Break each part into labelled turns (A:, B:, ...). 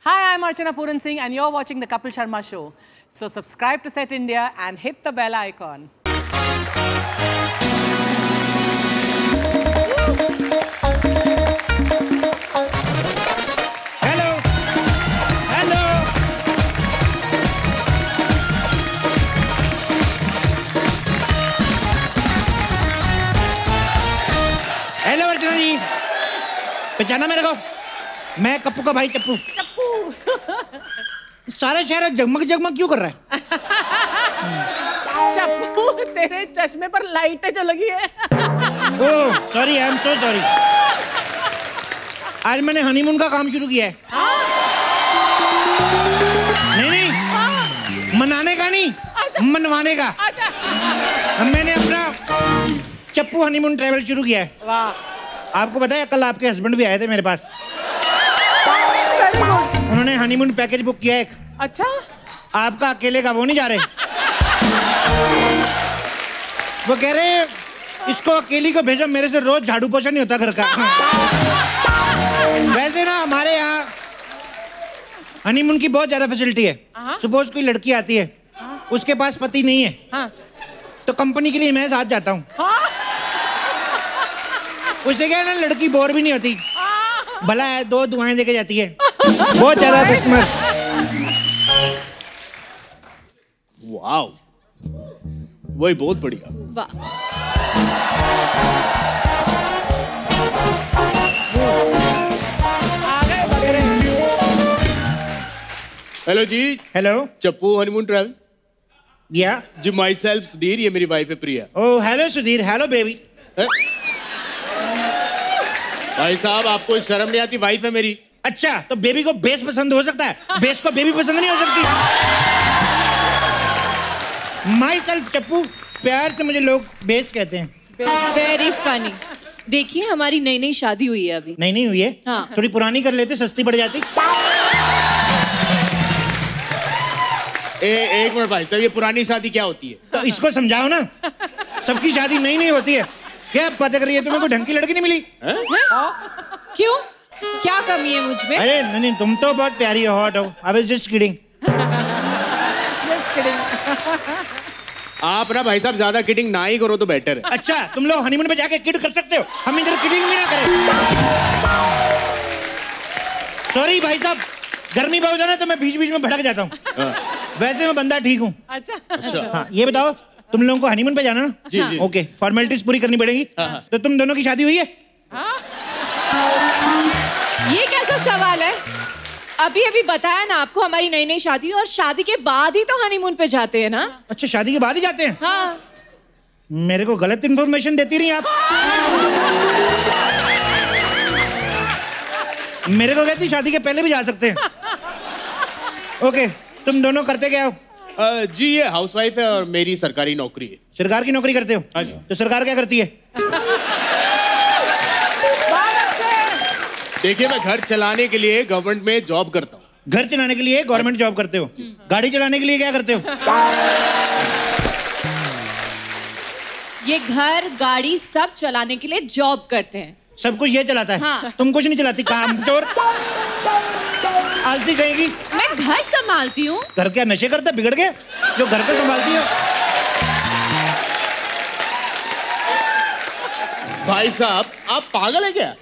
A: Hi, I'm Archana Puran Singh, and you're watching the Kapil Sharma Show. So subscribe to Set India and hit the bell icon.
B: Hello hello hello Archana ji पहचाना मेरे को मैं कप्पू का भाई चप्पू। सारा शहर जगमग जगमग क्यों कर रहा है?
A: चप्पू तेरे चश्मे पर लाइटें जो लगी है।
B: ओह sorry I am so sorry आज मैंने हनीमून का काम शुरू किया है। नहीं नहीं मनाने का नहीं मनवाने का।
A: अच्छा।
B: मैंने अपना चप्पू हनीमून ट्रैवल शुरू किया है।
A: वाह।
B: आपको पता है कल आपके हस्बैंड भी आए थे मेरे पास। उन्होंने हनीमून पैकेज बुक किया एक।
A: अच्छा?
B: आपका अकेले का वो नहीं जा रहे। वो कह रहे इसको अकेली को भेजो मेरे से रोज झाड़ू पोछा नहीं होता घर का। वैसे ना हमारे यहाँ हनीमून की बहुत ज़्यादा फैसिलिटी है।
A: हाँ।
B: सपोज़ कोई लड़की आती है उसके पास पति नहीं है।
A: हाँ।
B: तो कंपनी के लिए मैं साथ जाता हूँ।
A: हाँ।
B: उससे क्या ना लड़की बोर भी नहीं होती। भला है दो दुआएँ देके जाती है। बहुत ज़्यादा कस्टमर
C: वाओ वही बहुत बढ़िया। हेलो जी।
B: हेलो
C: चप्पू हनीमून ट्रैवल
B: या
C: जी माई सेल्फ सुधीर ये मेरी वाइफ है
B: Priya. Oh hello Sudhir hello
C: baby भाई साहब आपको शर्म नहीं आती? वाइफ है मेरी।
B: अच्छा तो बेबी को बेस पसंद हो सकता है। बेस को बेबी पसंद नहीं हो सकती। माई सेल्फ चप्पू प्यार से मुझे लोग बेस कहते हैं।
D: वेरी फनी देखिए हमारी नई नई शादी हुई है अभी।
B: नहीं नहीं हुई है?
D: हाँ।
B: थोड़ी पुरानी कर लेते सस्ती पड़ जाती।
C: ए, एक मिनट भाई साहब ये पुरानी शादी क्या होती है?
B: तो इसको समझाओ ना। सबकी शादी नई नई होती है। क्या पता करिए तुम्हें कोई ढंग की लड़की नहीं मिली?
C: हैं?
D: क्यों? क्या कमी है मुझमें?
B: अरे नहीं नहीं तुम तो बहुत प्यारी हो हॉट। हो आई वाज जस्ट किडिंग
C: आप ना भाई साहब ज़्यादा किडिंग ना ही करो तो बेटर है
B: अच्छा तुम लोग हनीमून पे जाके किड कर सकते हो। हम इधर किडिंग भी ना करें। सॉरी भाई साहब गर्मी बहुत है ना तो मैं बीच बीच में भड़क जाता हूँ।
C: हाँ,
B: वैसे मैं बंदा ठीक हूँ।
A: अच्छा।
C: अच्छा।
B: हाँ ये बताओ तुम लोगों को हनीमून पे जाना ना?
C: जी जी।
B: ओके फॉर्मेलिटीज पूरी करनी पड़ेगी।
C: हाँ, हाँ।
B: तो तुम दोनों की शादी हुई है।
D: ये कैसा सवाल है? अभी अभी बताया ना आपको हमारी नई नई शादी और शादी के बाद ही तो हनीमून पे जाते हैं ना?
B: अच्छा शादी के बाद ही जाते हैं?
D: हाँ।
B: मेरे को गलत इन्फॉर्मेशन देती रही आप। मेरे को कहती शादी के पहले भी जा सकते हैं। ओके तुम दोनों करते क्या हो?
C: जी ये हाउस वाइफ है और मेरी सरकारी नौकरी है।
B: सरकार की नौकरी करते हो?
C: हाँ जी।
B: तो सरकार क्या करती है?
C: देखिए मैं घर चलाने के लिए गवर्नमेंट में जॉब करता हूँ।
B: घर चलाने के लिए गवर्नमेंट जॉब करते हो? गाड़ी चलाने के लिए क्या करते हो?
D: ये घर गाड़ी सब चलाने के लिए जॉब करते हैं।
B: सब कुछ ये चलाता है?
D: हाँ।
B: तुम कुछ नहीं चलाती काम चोर। आलसी कहेगी।
D: मैं घर संभालती हूँ।
B: घर क्या नशे करता बिगड़ गए जो घर को संभालती है।
C: भाई साहब आप पागल है क्या?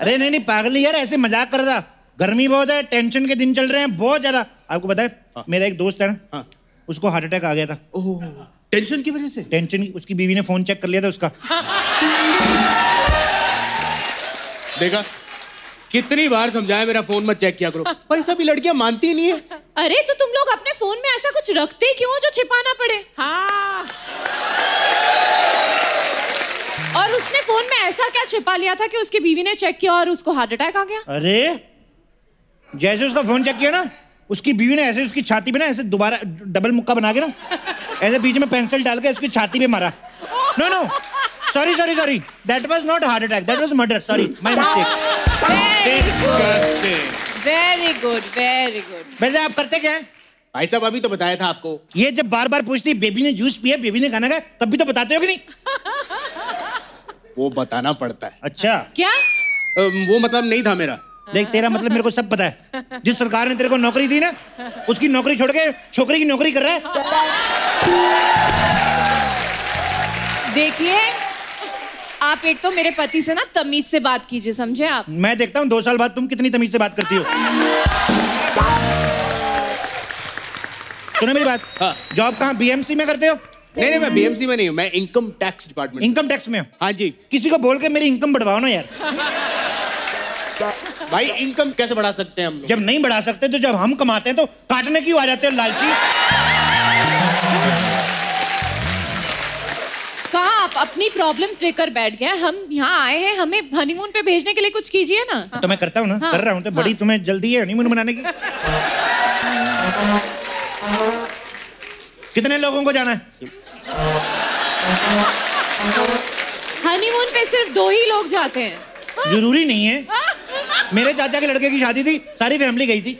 B: अरे नहीं नहीं पागल यार ऐसे मज़ाक कर रहा गर्मी बहुत है टेंशन के दिन चल रहे हैं बहुत ज़्यादा। आपको पता है मेरा एक दोस्त है ना
C: हाँ।
B: उसको हार्ट अटैक आ गया था।
C: ओह टेंशन की वजह से?
B: टेंशन की उसकी बीवी ने फ़ोन चेक कर लिया था उसका।
C: देखा कितनी बार समझाया मेरा फ़ोन मत चेक किया करो। भाई साहब ये लड़कियाँ मानती ही नहीं है।
D: अरे तो तुम लोग अपने फ़ोन में ऐसा कुछ रखते क्यों जो छिपाना पड़े?
A: हाँ।
D: ऐसा क्या छिपा लिया था कि उसकी बीवी ने चेक किया और उसको हार्ट अटैक आ गया?
B: अरे जैसे उसका फ़ोन चेक किया ना उसकी बीवी ने ऐसे उसकी छाती पे ना ऐसे दोबारा डबल मुक्का बना के ना ऐसे बीच में पेंसिल डाल के उसकी छाती पे मारा। No no sorry sorry sorry that was not heart attack that was murder sorry my
D: mistake very
C: good
D: very good very good
B: वैसे आप करते क्या हैं?
C: भाई साहब अभी तो बताया था आपको।
B: ये जब बार बार पूछती बेबी ने जूस पिया बेबी ने खाना खाया तब भी तो बताते हो कि नहीं?
C: वो बताना पड़ता है।
B: अच्छा।
D: क्या?
C: वो मतलब नहीं था मेरा।
B: देख तेरा मतलब मेरे को सब पता है। जिस सरकार ने तेरे को नौकरी दी ना उसकी नौकरी छोड़ के छोकरी की नौकरी कर रहा है।
D: देखिए आप एक तो मेरे पति से ना तमीज से बात कीजिए समझे आप?
B: मैं देखता हूँ दो साल बाद तुम कितनी तमीज से बात करती हो। सुनो मेरी बात।
C: हाँ।
B: जॉब कहाँ बीएमसी में करते हो?
C: नहीं नहीं मैं बीएमसी में नहीं हूँ मैं income tax department
B: income tax में हो।
C: हाँ जी।
B: किसी को बोल के मेरी इनकम बढ़वाओ ना यार।
C: भाई इनकम कैसे बढ़ा सकते हैं हम
B: जब नहीं बढ़ा सकते तो जब हम कमाते हैं तो काटने क्यों आ जाते हैं लालची?
D: कहा आप अपनी प्रॉब्लम्स लेकर बैठ गए हम यहाँ आए हैं हमें हनीमून पे भेजने के लिए कुछ कीजिए ना।
B: तो मैं करता हूँ ना
D: हाँ,
B: कर रहा हूँ तो बड़ी तुम्हें जल्दी है हनीमून मनाने की। कितने लोगों को जाना है?
D: हनीमून पे सिर्फ़ दो ही लोग जाते हैं।
B: ज़रूरी नहीं है। मेरे चाचा के लड़के की शादी थी सारी फैमिली गई थी।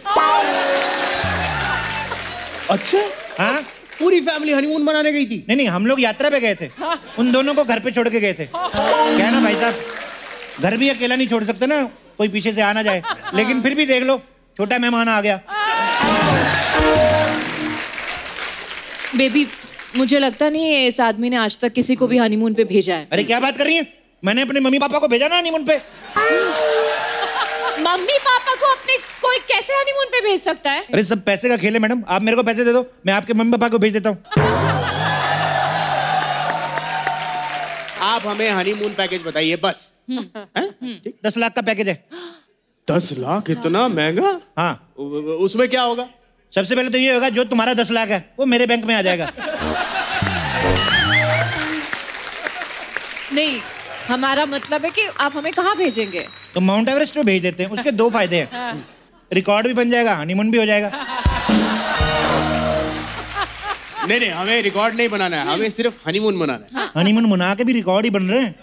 C: अच्छा?
B: हाँ?
C: पूरी फैमिली हनीमून मनाने गई थी?
B: नहीं नहीं हम लोग यात्रा पे गए थे। उन दोनों को घर पे छोड़ के गए थे। क्या ना भाई साहब? घर भी अकेला नहीं छोड़ सकते ना कोई पीछे से आना जाए। लेकिन फिर भी देख लो छोटा मेहमान आ गया।
D: बेबी मुझे लगता नहीं है इस आदमी ने आज तक किसी को भी हनीमून पे भेजा है।
B: अरे क्या बात कर रही है? मैंने अपने मम्मी पापा को भेजा ना हनीमून पे।
D: मम्मी पापा को अपने कोई कैसे हनीमून पे भेज सकता है?
B: अरे सब पैसे का खेल है मैडम। आप मेरे को पैसे दे दो मैं आपके मम्मी पापा को भेज देता हूँ।
C: आप हमें हनीमून पैकेज बताइए बस।
B: दस लाख का पैकेज है।
C: दस लाख? इतना महँगा?
B: हाँ।
C: उसमें क्या होगा?
B: सबसे पहले तो ये होगा जो तुम्हारा दस लाख है वो मेरे बैंक में आ जाएगा।
D: नहीं हमारा मतलब है कि आप हमें कहाँ भेजेंगे?
B: तो माउंट एवरेस्ट पे भेज देते हैं उसके दो फ़ायदे हैं। रिकॉर्ड भी बन जाएगा हनीमून भी हो जाएगा।
C: नहीं नहीं हमें रिकॉर्ड नहीं बनाना है हमें सिर्फ़ हनीमून मनाना है।
B: हनीमून मना के भी रिकॉर्ड ही बन रहे हैं।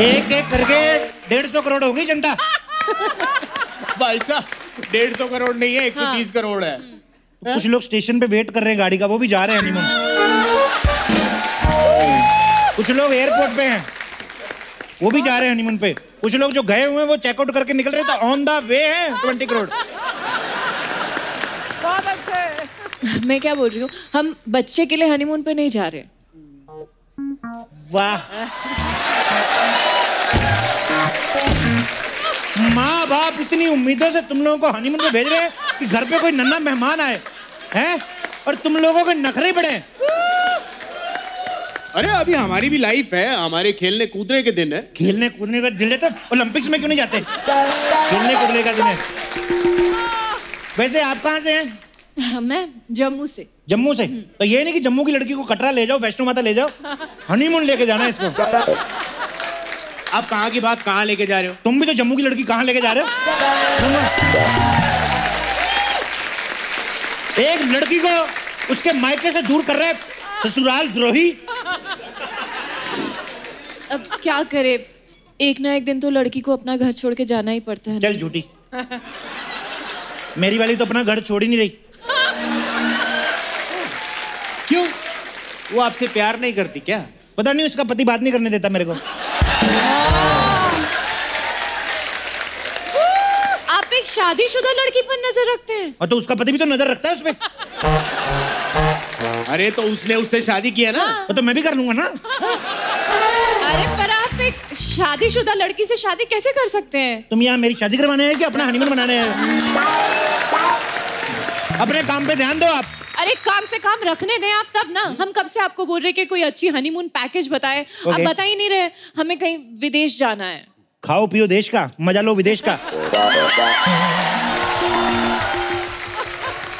B: एक एक करके डेढ़ सौ करोड़ होगी जनता।
C: भाई साहब डेढ़ सौ करोड़ नहीं है एक सौ तीस करोड़ है।
B: कुछ लोग स्टेशन पे वेट कर रहे हैं गाड़ी का वो भी जा रहे हैं हनीमून कुछ लोग एयरपोर्ट पे हैं वो भी जा रहे हैं हनीमून पे। कुछ लोग जो गए हुए हैं वो चेकआउट करके निकल रहे हैं तो ऑन द वे है ट्वेंटी करोड़
A: बहुत अच्छे।
D: मैं क्या बोल रही हूँ? हम बच्चे के लिए हनीमून पे नहीं जा रहे।
B: वाह। माँ बाप इतनी उम्मीदों से तुम लोगों को हनीमून पे भेज रहे हैं कि घर पे कोई नन्ना मेहमान आए हैं? और तुम लोगों के नखरे पड़े
C: अरे अभी हमारी भी लाइफ है हमारे खेलने कूदने के दिन है।
B: खेलने कूदने का दिल है तो ओलंपिक्स में क्यों नहीं जाते? खेलने कूदने का दिन है। वैसे आप कहाँ से हैं?
D: हैं मैं जम्मू से।
B: जम्मू से? तो ये नहीं कि जम्मू की लड़की को कटरा ले जाओ वैष्णो माता ले जाओ। हनीमून लेके जाना है इसको।
C: आप कहाँ की बात कहाँ लेके जा रहे हो?
B: तुम भी तो जम्मू की लड़की कहाँ लेके जा रहे हो? एक लड़की को उसके मायके से दूर कर रहे ससुराल द्रोही।
D: अब क्या करे? एक ना एक दिन तो लड़की को अपना घर छोड़ के जाना ही पड़ता है।
B: चल झूठी। मेरी वाली तो अपना घर छोड़ ही नहीं रही।
C: क्यों? वो आपसे प्यार नहीं करती क्या?
B: पता नहीं उसका पति बात नहीं करने देता मेरे को।
D: आप एक शादीशुदा लड़की पर नज़र रखते हैं।
B: और तो उसका पति भी तो नज़र रखता है उस पर
C: अरे तो उसने उससे शादी किया ना?
B: तो, तो मैं भी कर लूँगा ना।
D: अरे पर आप एक शादीशुदा लड़की से शादी कैसे कर सकते हैं?
B: तुम यहाँ मेरी शादी करवाने हैं कि अपना हनीमून मनाने हैं? अपने काम पे ध्यान दो आप।
D: अरे काम से काम रखने दें आप तब ना। हम कब से आपको बोल रहे कि कोई अच्छी हनीमून पैकेज बताए? आप बता ही नहीं रहे। हमें कहीं विदेश जाना है।
B: खाओ पियो देश का। मज़ा लो विदेश का।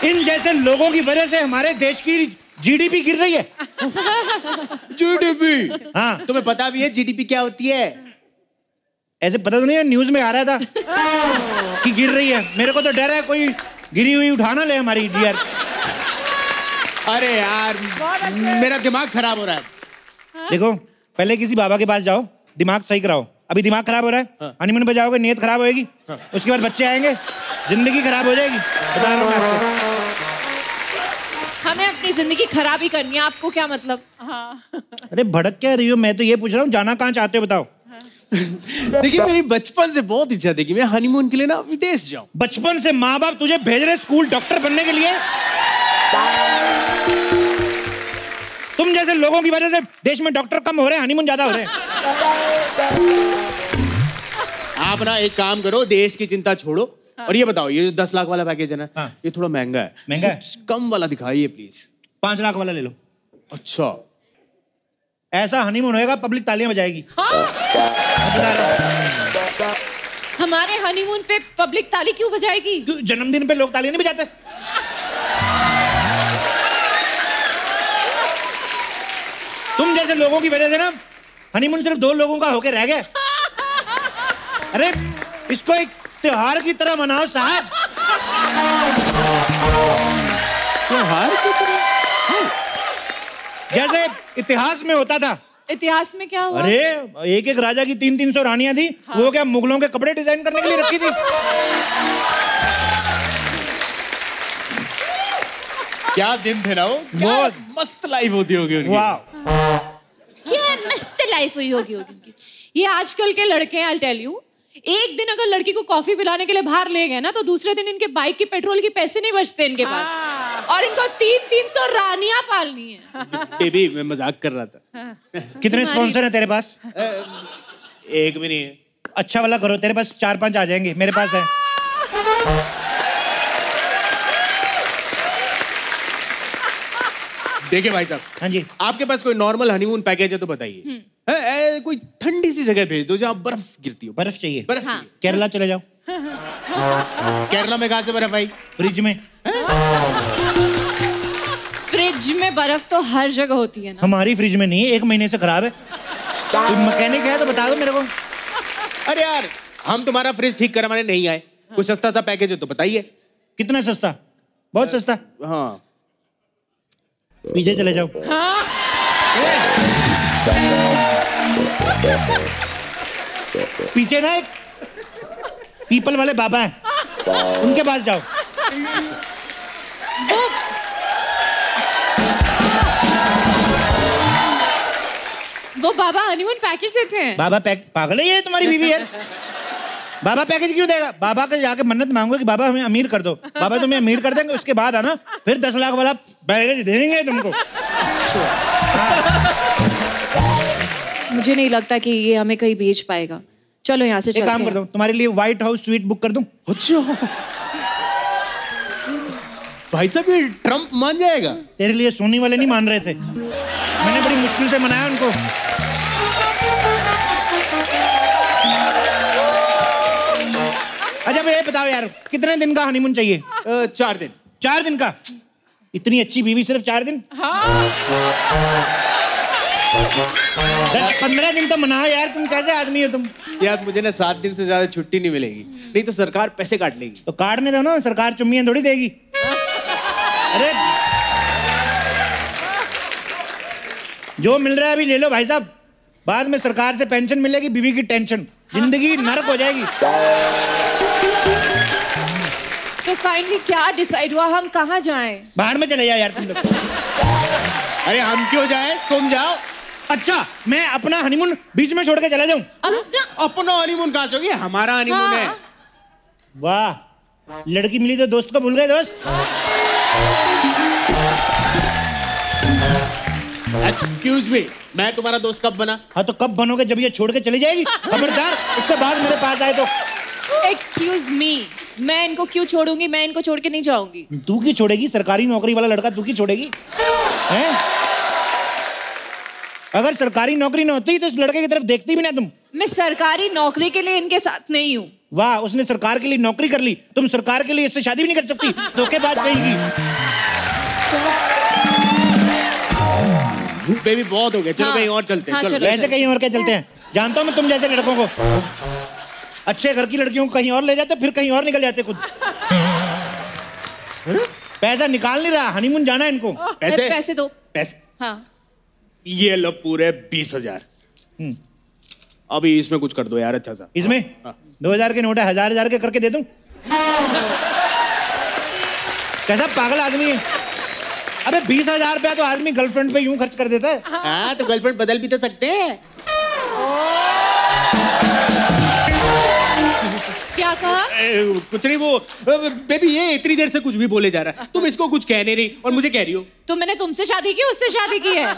B: इन जैसे लोगों की वजह से हमारे देश की जीडीपी गिर रही है।
C: जीडीपी
B: हाँ।
C: तुम्हें पता भी है जीडीपी क्या होती है?
B: ऐसे पता तो नहीं है न्यूज़ में आ रहा था कि गिर रही है। मेरे को तो डर है कोई गिरी हुई उठाना ले हमारी डियर
C: अरे यार मेरा दिमाग खराब हो रहा है।
B: देखो पहले किसी बाबा के पास जाओ दिमाग सही कराओ। अभी दिमाग खराब हो रहा है हनीमून पे जाओगे नीयत खराब होएगी उसके बाद बच्चे आएँगे ज़िंदगी खराब हो जाएगी। बता रहा हूँ आपको।
D: हमें अपनी ज़िंदगी खराब ही करनी है आपको क्या मतलब?
B: अरे भड़क क्या रही हो? मैं तो ये पूछ रहा हूँ जाना कहाँ चाहते हो बताओ।
C: देखिए मेरी बचपन से बहुत इच्छा थी कि मैं हनीमून के लिए ना विदेश जाऊँ।
B: बचपन से माँ बाप तुझे भेज रहे स्कूल डॉक्टर बनने के लिए। तुम जैसे लोगों की वजह से देश में डॉक्टर कम हो रहे हैं हनीमून ज़्यादा हो रहे हैं।
C: आप ना एक काम करो देश की चिंता छोड़ो। और ये बताओ ये जो दस लाख वाला पैकेज है ना
B: हाँ।
C: ये थोड़ा महँगा है।
B: महँगा है?
C: कम वाला दिखाइए प्लीज़
B: पाँच लाख वाला ले लो।
C: अच्छा।
B: ऐसा हनीमून होएगा पब्लिक तालियाँ बजाएगी। हूँ।
D: हमारे हनीमून पे पब्लिक ताली क्यों बजाएगी?
B: जन्मदिन पे लोग तालियाँ नहीं बजाते। तुम जैसे लोगों की वजह से ना हनीमून सिर्फ़ दो लोगों का होके रह गया अरे इसको एक त्योहार की तरह मनाओ साहब।
C: त्योहार की तरह?
B: जैसे इतिहास में होता था।
D: इतिहास में क्या हुआ?
B: अरे एक एक राजा की तीन तीन सौ रानियाँ थी। हाँ। वो क्या मुगलों के कपड़े डिज़ाइन करने के लिए रखी थी?
C: क्या दिन थे ना वो?
B: बहुत।
C: मस्त लाइफ होती होगी
B: वाह।
D: क्या मस्त लाइफ हुई होगी होगी उनकी ये आजकल के लड़के हैं आई टेल यू एक दिन अगर लड़की को कॉफ़ी पिलाने के लिए बाहर ले गए ना तो दूसरे दिन इनके बाइक की पेट्रोल की पैसे नहीं बचते इनके पास। और इनको तीन तीन सौ रानियाँ पालनी है।
C: बेबी मैं मज़ाक कर रहा था।
B: कितने स्पॉन्सर हैं तेरे पास?
C: एक भी नहीं है।
B: अच्छा वाला करो तेरे पास चार पाँच आ जाएँगे मेरे पास है।
C: देखिए भाई साहब
B: हाँ जी।
C: आपके पास कोई नॉर्मल हनीमून पैकेज है तो बताइए। है, है, कोई ठंडी सी जगह भेज दो जहाँ बर्फ़ गिरती हो।
B: बर्फ़ चाहिए।
C: बर्फ़
D: हाँ।
C: चाहिए।
B: केरला चले जाओ।
C: केरला में कहा से बर्फ़ आई?
B: फ्रिज में।
D: फ्रिज में बर्फ़ तो हर जगह होती है ना।
B: हमारी फ्रिज में नहीं है एक महीने से खराब है। कोई मैकेनिक है तो बता दो मेरे को।
C: अरे यार हम तुम्हारा फ्रिज ठीक करवाने नहीं आए। कोई सस्ता सा पैकेज है तो बताइए।
B: कितना सस्ता? बहुत सस्ता।
C: हाँ।
B: पीछे चले जाओ। पीछे ना एक पीपल वाले बाबा हैं। उनके पास जाओ।
D: वो बाबा हनीमून पैकेज देते हैं।
B: बाबा पैक पागल है ये तुम्हारी बीवी है बाबा पैकेज क्यों देगा? बाबा के जाके मन्नत मांगो कि बाबा हमें अमीर कर दो। बाबा तुम्हें अमीर कर देंगे उसके बाद आना फिर दस लाख वाला पैकेज देंगे तुमको।
D: मुझे नहीं लगता कि ये हमें कहीं बेच पाएगा। चलो यहाँ से
B: एक काम कर दो तुम्हारे लिए व्हाइट हाउस स्वीट बुक कर दूँ?
C: अच्छा। भाई साहब ये ट्रंप मान जाएगा?
B: तेरे लिए सोनी वाले नहीं मान रहे थे। मैंने बड़ी मुश्किल से मनाया उनको। अच्छा ये बताओ यार कितने दिन का हनीमून चाहिए?
C: चार दिन।
B: चार दिन का? इतनी अच्छी बीवी सिर्फ़ चार दिन? दस पंद्रह दिन तो मनाओ यार तुम कैसे आदमी हो तुम?
C: यार मुझे ना सात दिन से ज़्यादा छुट्टी नहीं मिलेगी। नहीं तो सरकार पैसे काट लेगी।
B: तो काटने दो ना सरकार चुम्मियाँ थोड़ी देगी। अरे! जो मिल रहा है अभी ले लो भाई साहब। बाद में सरकार से पेंशन मिलेगी बीवी की टेंशन ज़िंदगी नरक हो जाएगी।
D: तो फाइनली क्या डिसाइड हुआ? हम कहाँ जाएँ?
B: बाहर में चले जाओ यार तुम लोग।
C: अरे हम क्यों जाए? तुम जाओ।
B: अच्छा मैं अपना हनीमून बीच में छोड़ के चला जाऊँ?
D: अपना
C: अपना हनीमून कहाँ से होगी? हमारा हनीमून हाँ।
D: है। हाँ।
B: वाह लड़की मिली तो दोस्त को भूल गए दोस्त।
C: एक्सक्यूज मी मैं तुम्हारा दोस्त कब बना?
B: हाँ तो कब बनोगे? जब ये छोड़ के चली जाएगी? खबरदार उसके बाद मेरे पास आए तो।
D: एक्सक्यूज मी मैं इनको क्यों छोड़ूँगी? मैं इनको छोड़ के नहीं जाऊँगी।
B: तू की छोड़ेगी? सरकारी नौकरी वाला लड़का तू की छोड़ेगी? हैं? अगर सरकारी नौकरी ना होती तो इस लड़के की तरफ़ देखती भी ना तुम।
D: मैं सरकारी नौकरी के लिए इनके साथ नहीं हूँ।
B: वाह उसने सरकार के लिए नौकरी कर ली। तुम सरकार के लिए इससे शादी भी नहीं कर सकती। धोखेबाज कहेगी।
C: बेबी बहुत हो गया। चलो
D: हाँ।
C: कहीं और चलते हैं।
D: हाँ,
C: चलो।
D: चलो।
B: वैसे कहीं और क्या चलते हैं? जानता हूँ मैं तुम जैसे लड़कों को। अच्छे घर की लड़कियों को कहीं और ले जाते फिर कहीं और निकल जाते खुद। पैसा निकाल नहीं रहा हनीमून जाना है इनको।
C: पैसे?
D: पैसे दो।
C: पैसे?
D: हाँ।
C: ये लो पूरे बीस हज़ार।
B: हम्म।
C: अभी इसमें कुछ कर दो यार अच्छा सा।
B: इसमें?
C: हाँ।
B: दो हज़ार के नोट है हज़ार हज़ार के करके दे दूँ? कैसा पागल आदमी है। अबे बीस हज़ार रुपया तो आदमी गर्लफ्रेंड पे यूँ खर्च कर देता है।
C: हाँ तो गर्लफ्रेंड बदल भी तो सकते हैं।
D: क्या कहा?
C: कुछ नहीं वो बेबी ये इतनी देर से कुछ भी बोले जा रहा है। तुम इसको कुछ कहने रही और मुझे कह रही हो।
D: तो मैंने तुमसे शादी की उससे शादी की है?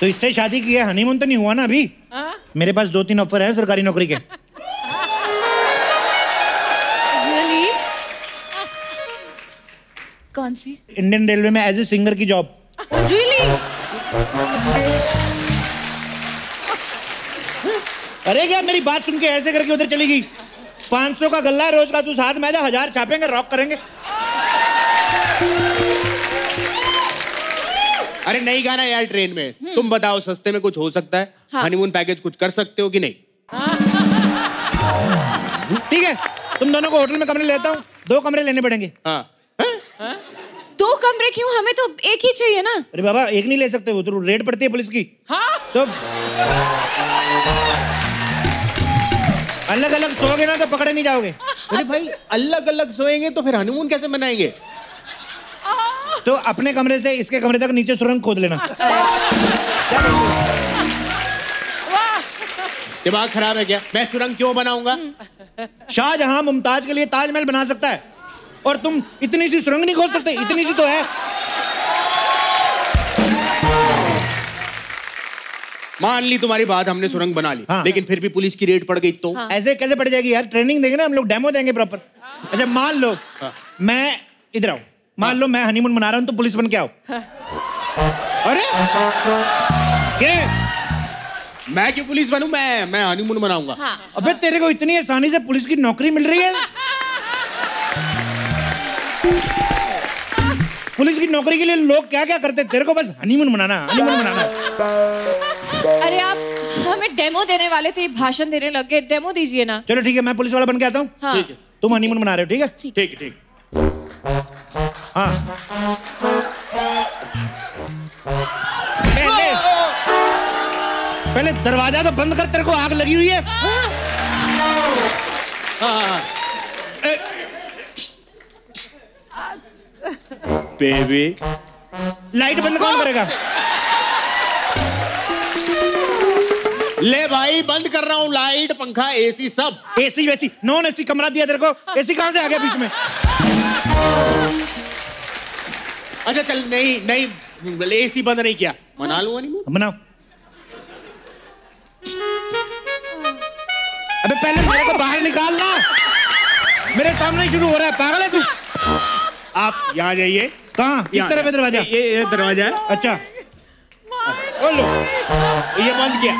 B: तो इससे शादी की है हनीमून तो नहीं हुआ ना अभी? आ? मेरे पास दो तीन ऑफ़र है सरकारी नौकरी के।
D: Really? कौन सी?
B: इंडियन रेलवे में एज ए सिंगर की जॉब
D: रियली
B: अरे क्या मेरी बात सुन के ऐसे करके उधर चली गई? पाँच सौ का गल्ला रोज का तू साथ में हज़ार छापेंगे रॉक करेंगे।
C: अरे नहीं गाना यार ट्रेन में। तुम बताओ सस्ते में कुछ हो सकता है?
D: हाँ।
C: हनीमून पैकेज कुछ कर सकते हो कि नहीं?
B: ठीक है तुम दोनों को होटल में कमरे लेता हूँ दो कमरे लेने पड़ेंगे।
C: हाँ। हाँ?
D: दो कमरे क्यों? हमें तो एक ही चाहिए ना।
B: अरे बाबा एक नहीं ले सकते वो तो रेड पड़ती है पुलिस की। हाँ? तो अलग अलग सोओगे ना तो पकड़े नहीं जाओगे।
C: अरे भाई अलग अलग सोएँगे तो फिर हनीमून कैसे मनाएँगे?
B: तो अपने कमरे से इसके कमरे तक नीचे सुरंग खोद लेना।
C: दिमाग खराब है क्या? मैं सुरंग क्यों बनाऊँगा?
B: शाहजहां मुमताज़ के लिए ताजमहल बना सकता है। और तुम इतनी सी सुरंग नहीं खोद सकते इतनी सी तो है।
C: मान ली तुम्हारी बात हमने सुरंग बना ली।
B: हाँ।
C: लेकिन फिर भी पुलिस की रेड पड़ गई तो? हाँ।
B: ऐसे कैसे पड़ जाएगी यार? ट्रेनिंग देंगे ना हम लोग डेमो देंगे प्रॉपर अच्छा मान लो मैं इधर आओ। मान लो मैं हनीमून मना रहा हूँ तो पुलिस बन के आओ।
C: अरे!
B: के
C: मैं क्यों पुलिस बनूं? मैं मैं हनीमून मनाऊँगा।
D: हाँ।
B: अबे तेरे को इतनी आसानी से पुलिस की नौकरी मिल रही है। पुलिस की नौकरी के लिए लोग क्या क्या करते? तेरे को बस हनीमून मनाना हनीमून मनाना।
D: अरे आप हमें डेमो देने वाले थे भाषण देने लग गए। डेमो दीजिए ना।
B: चलो ठीक है मैं पुलिस वाला बन के आता हूँ।
D: हाँ।
C: ठीक है।
B: तुम हनीमून मना रहे हो ठीक है?
C: ठीक। है ठीक।
B: हाँ। पहले पहले दरवाज़ा तो बंद कर तेरे को आग लगी हुई है।
C: हाँ हाँ, हाँ। बेबी
B: लाइट बंद कौन करेगा?
C: ले भाई बंद कर रहा हूँ लाइट पंखा एसी सब।
B: एसी वैसी नॉन एसी कमरा दिया तेरे को। एसी कहाँ से आ गया बीच में?
C: अच्छा चल नहीं नहीं एसी बंद नहीं किया। मना लूँगा नहीं
B: बनाओ अबे पहले मेरे को बाहर निकालना मेरे सामने ही शुरू हो रहा है। पागल है तू?
C: आप यहाँ जाइए।
B: कहाँ? इस तरफ़ है दरवाज़ा?
C: ये ये दरवाज़ा है।
B: अच्छा। ओ लो
C: ये बंद किया।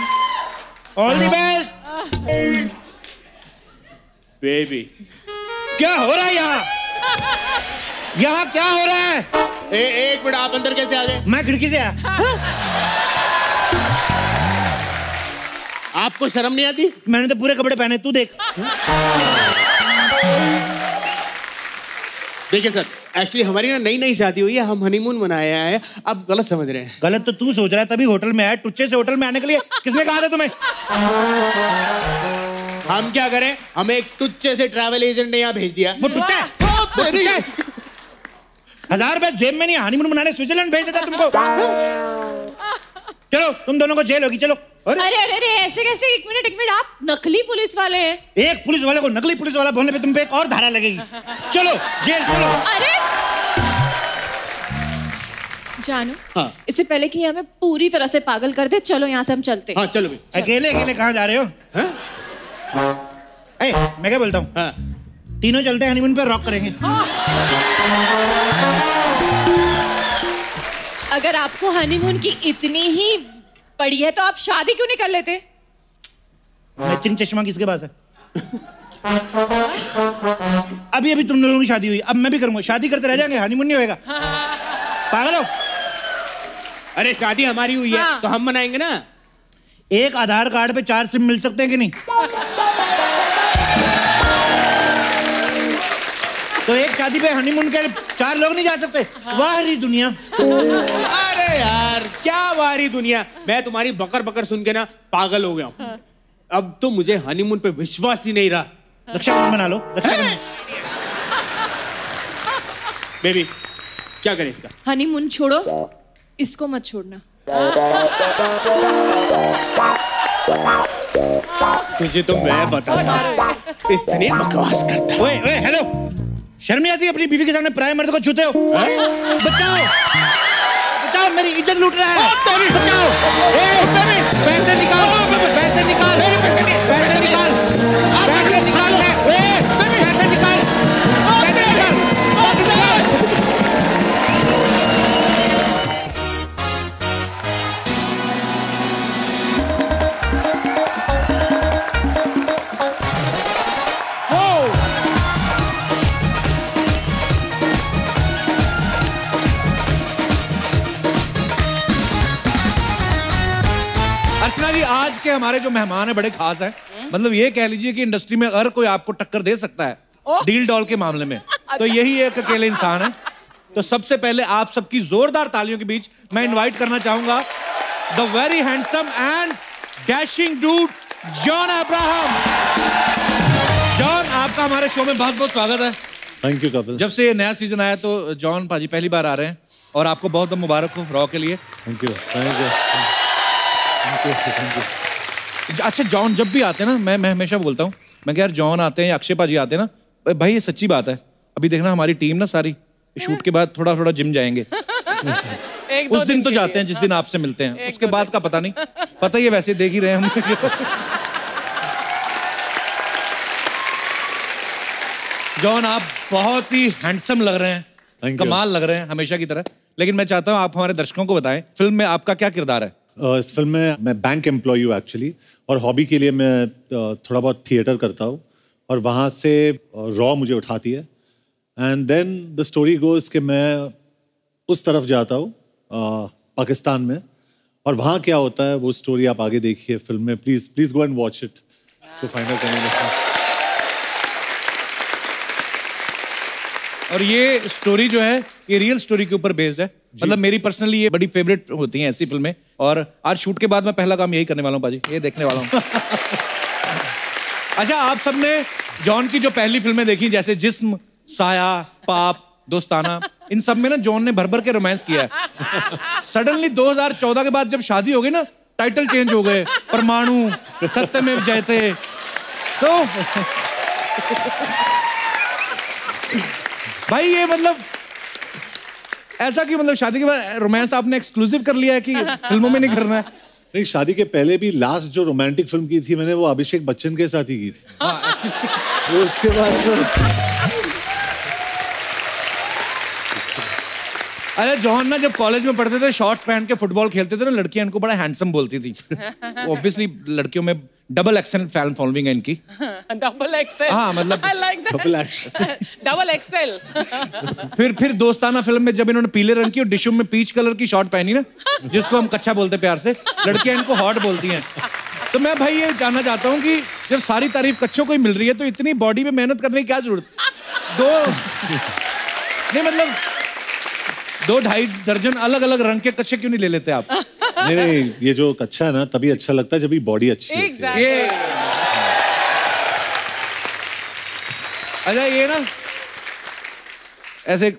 B: ऑल द बेस्ट
C: बेबी
B: क्या हो रहा है यहाँ? यहाँ क्या हो रहा है?
C: ए, एक मिनट आप अंदर कैसे आ गए?
B: मैं खिड़की से आया।
C: आपको शर्म नहीं आती?
B: मैंने तो पूरे कपड़े पहने तू देख।
C: देखिए सर एक्चुअली हमारी ना नई नई शादी हुई है हम हनीमून मनाए आए हैं। आप गलत समझ रहे हैं।
B: गलत तो तू सोच रहा है तभी होटल में आया टुच्चे से होटल में आने के लिए। किसने कहा था तुम्हें?
C: हम क्या करें? हमें एक टुच्चे से ट्रैवल एजेंट ने यहाँ भेज दिया।
B: वो टुच्चा? वो टुच्चा? हज़ार रुपए जेब में नहीं हनीमून मनाने स्विट्जरलैंड भेज देता तुमको। चलो तुम दोनों को जेल होगी चलो।
D: अरे। अरे अरे अरे ऐसे कैसे? एक मिनट एक मिनट आप नकली पुलिस वाले हैं।
B: एक पुलिस वाले को नकली पुलिस वाला बोलने पे तुम पे एक और धारा लगेगी। चलो जेल चलो।
D: अरे! जानू
C: हाँ।
D: इससे पहले कि हमें पूरी तरह से पागल कर दे चलो यहाँ से हम चलते हाँ।
C: चलो
B: अकेले अकेले कहाँ जा रहे हो? ए, मैं क्या बोलता हूँ?
C: हाँ।
B: तीनों चलते हैं हनीमून पे रॉक करेंगे।
D: अगर आपको हनीमून की इतनी ही पड़ी है तो आप शादी क्यों नहीं कर लेते?
B: मैचिंग चश्मा किसके पास है? अभी अभी तुम लोगों की शादी हुई अब मैं भी करूँगा। शादी करते रह जाएँगे हनीमून नहीं होएगा। पागल हो?
C: अरे शादी हमारी हुई है
D: हाँ।
C: तो हम मनाएँगे ना?
B: एक आधार कार्ड पे चार सिम मिल सकते हैं कि नहीं? तो एक शादी पे हनीमून के चार लोग नहीं जा सकते। वाह रही दुनिया।
C: अरे यार क्या वारी दुनिया। मैं तुम्हारी बकर बकर सुन के ना पागल हो गया हूँ। अब तो मुझे हनीमून पे विश्वास ही नहीं रहा।
B: रक्षाबंधन मना लो
C: बेबी क्या करें इसका?
D: हनीमून छोड़ो इसको मत छोड़ना।
C: तुझे तो मैं बताता हूँ इतनी बकवास करता
B: ओए ओए हेलो शर्म नहीं आती अपनी बीवी के सामने? प्राय मर्द को छूते हो। बचाओ। बचाओ मेरी इज़्ज़त लूट रहा है। बचाओ। पैसे निकाल। पैसे निकाल। पैसे निकाल पैसे निकाल। आज के हमारे जो मेहमान हैं बड़े खास हैं मतलब ये कह लीजिए कि इंडस्ट्री में अगर कोई आपको टक्कर दे सकता है डील डॉल के मामले में। तो यही एक अकेले इंसान है। तो सबसे पहले आप सबकी जोरदार तालियों के बीच मैं इनवाइट करना चाहूँगा the very handsome and dashing dude John Abraham John आपका हमारे शो में बहुत बहुत स्वागत है।
E: थैंक यू कपिल
B: जब से ये नया सीज़न आया तो जॉन पाजी पहली बार आ रहे हैं और आपको बहुत बहुत मुबारक हो रॉ के लिए।
E: Thank you thank you thank you
B: अच्छा जॉन जब भी आते हैं ना मैं मैं हमेशा बोलता हूँ मैं कह यार जॉन आते हैं या अक्षय पाजी आते हैं ना भाई ये सच्ची बात है। अभी देखना हमारी टीम ना सारी शूट के बाद थोड़ा थोड़ा जिम जाएँगे उस दिन तो जाते हैं जिस दिन आपसे मिलते हैं उसके बाद का पता नहीं। पता ही वैसे देख ही रहे हम। जॉन आप बहुत ही हैंडसम लग रहे हैं। कमाल लग रहे हैं हमेशा की तरह। लेकिन मैं चाहता हूँ आप हमारे दर्शकों को बताएँ फ़िल्म में आपका क्या किरदार है?
E: इस फ़िल्म में मैं बैंक एम्प्लॉय हूँ एक्चुअली और हॉबी के लिए मैं थोड़ा बहुत थिएटर करता हूँ, और वहाँ से रॉ मुझे उठाती है। And then the story goes कि मैं उस तरफ़ जाता हूँ पाकिस्तान में, और वहाँ क्या होता है, वो स्टोरी आप आगे देखिए फ़िल्म में please please go and watch it इसको फाइनल करेंगे
B: और ये स्टोरी जो है ये रियल स्टोरी के ऊपर बेस्ड है। मतलब मेरी पर्सनली ये बड़ी फेवरेट होती हैं ऐसी फ़िल्में और आज शूट के बाद मैं पहला काम यही करने वाला हूँ पाजी। ये देखने वाला हूँ। अच्छा आप सबने जॉन की जो पहली फ़िल्में देखी जैसे जिस्म साया पाप दोस्ताना इन सब में ना जॉन ने भर भर के रोमांस किया है। सडनली 2014 के बाद जब शादी हो गई ना टाइटल चेंज हो गए। परमाणु सत्यमेव जयते। तो भाई ये मतलब ऐसा कि मतलब शादी के बाद रोमांस आपने एक्सक्लूसिव कर लिया है कि फ़िल्मों में नहीं करना है?
E: नहीं शादी के पहले भी लास्ट जो रोमांटिक फ़िल्म की थी मैंने वो अभिषेक बच्चन के साथ ही की थी। वो उसके बाद
B: अरे जॉन ना जब कॉलेज में पढ़ते थे शॉर्ट्स पहन के फुटबॉल खेलते थे ना लड़कियाँ इनको बड़ा हैंडसम बोलती थी। ऑब्वियसली लड़कियों में डबल एक्शन फ़ैन फॉलोइंग है इनकी।
A: डबल एक्सेल
B: हाँ, मतलब
E: डबल
A: डबल एक्सेल
B: फिर फिर दोस्ताना फ़िल्म में जब इन्होंने पीले रंग की और डिशुम में पीच कलर की शॉर्ट पहनी ना जिसको हम कच्चा बोलते प्यार से लड़कियाँ इनको हॉट बोलती हैं। तो मैं भाई ये जानना चाहता हूँ कि जब सारी तारीफ़ कच्चों को ही मिल रही है तो इतनी बॉडी में मेहनत करने की क्या ज़रूरत? दो। नहीं मतलब दो ढाई दर्जन अलग अलग रंग के कच्चे क्यों नहीं ले लेते आप?
E: नहीं नहीं ये जो अच्छा है ना तभी अच्छा लगता है जब भी बॉडी अच्छी है।
B: ये अच्छा ये ना ऐसे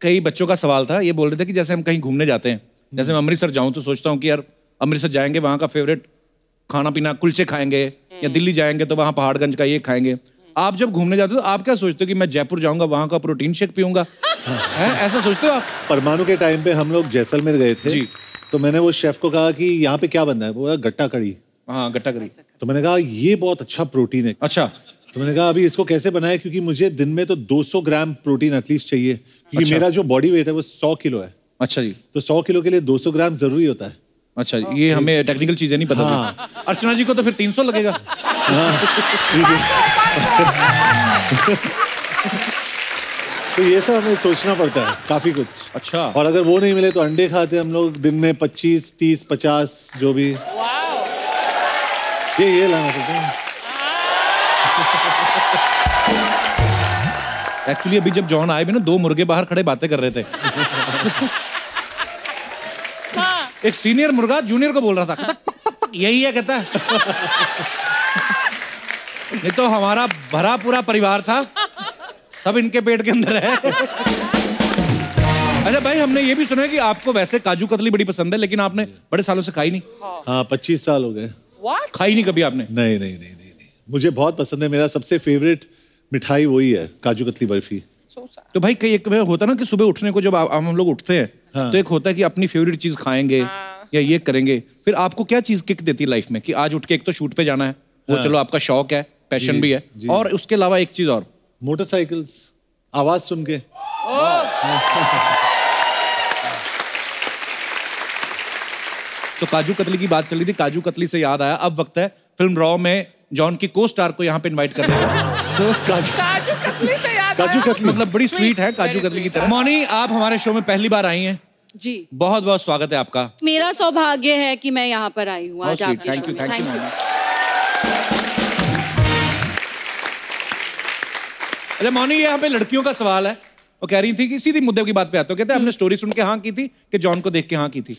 B: कई बच्चों का सवाल था ये बोल रहे थे कि जैसे हम कहीं घूमने जाते हैं जैसे मैं अमृतसर जाऊँ तो सोचता हूँ कि यार अमृतसर जाएँगे वहाँ का फेवरेट खाना पीना कुलचे खाएँगे या दिल्ली जाएँगे तो वहाँ पहाड़गंज का ये खाएँगे। आप जब घूमने जाते हो तो आप क्या सोचते हो कि मैं जयपुर जाऊँगा वहाँ का प्रोटीन शेक पीऊँगा? हैं? ऐसा सोचते हो आप?
E: परमाणु के टाइम पे हम लोग जैसलमेर गए थे
B: जी।
E: तो मैंने वो शेफ को कहा कि यहाँ पे क्या बनना है? वो बोला गट्टा कड़ी।
B: हाँ गट्टा करी
E: तो मैंने कहा ये बहुत अच्छा प्रोटीन है।
B: अच्छा।
E: तो मैंने कहा अभी इसको कैसे बनाए? क्योंकि मुझे दिन में तो 200 ग्राम प्रोटीन एटलीस्ट चाहिए। क्योंकि
B: अच्छा।
E: मेरा जो बॉडी वेट है वो 100 किलो है।
B: अच्छा जी।
E: तो 100 किलो के लिए 200 ग्राम ज़रूरी होता है।
B: अच्छा ये हमें टेक्निकल चीज़ें नहीं पता
E: हाँ।
B: अर्चना जी को तो फिर 300 लगेगा।
E: तो ये सब हमें सोचना पड़ता है काफ़ी कुछ।
B: अच्छा।
E: और अगर वो नहीं मिले तो अंडे खाते हम लोग दिन में 25 30 50 जो भी। ये ये लाना पड़ता है।
B: एक्चुअली अभी जब जॉन आए भी ना दो मुर्गे बाहर खड़े बातें कर रहे थे। एक सीनियर मुर्गा जूनियर को बोल रहा था टक, टक, टक, टक, यही है कहता। है नहीं तो हमारा भरा पूरा परिवार था। सब इनके पेट के अंदर है। अच्छा भाई हमने ये भी सुना है कि आपको वैसे काजू कतली बड़ी पसंद है लेकिन आपने बड़े सालों से खाई नहीं।
E: हाँ पच्चीस साल हो गए।
A: What?
B: खाई नहीं कभी आपने?
E: नहीं नहीं नहीं नहीं नहीं। मुझे बहुत पसंद है मेरा सबसे फेवरेट मिठाई वही है काजू कतली बर्फ़ी।
B: तो भाई कई एक होता ना कि सुबह उठने को जब हम लोग उठते हैं
E: हाँ।
B: तो एक होता है कि अपनी फेवरेट चीज़ खाएँगे हाँ। या ये करेंगे। फिर आपको क्या चीज़ किक देती है लाइफ में कि आज उठ के एक तो शूट पे जाना है वो चलो आपका शौक है पैशन भी है। और उसके अलावा एक चीज़ और
E: मोटरसाइकिल्स। आवाज़ सुन के।
B: तो काजू कतली की बात चल रही थी काजू कतली से याद आया। अब वक्त है फ़िल्म रॉ में जॉन की को स्टार को यहाँ पे इनवाइट करने का। तो काजू
A: काजू कतली से याद
E: काजू कतली
B: मतलब बड़ी स्वीट है काजू कतली की तरह। मोनी आप हमारे शो में पहली बार आई हैं।
D: जी।
B: बहुत बहुत स्वागत है आपका।
D: मेरा सौभाग्य है कि मैं यहाँ पर आई हूँ आज. आपके
B: Thank
D: show
B: you,
D: में।
B: अच्छा मौनी ये यहाँ पे लड़कियों का सवाल है। वो कह रही थी कि सीधी मुद्दे की बात पे आते हो। कहते हमने स्टोरी सुन के हाँ की थी कि जॉन को देख के हाँ की थी।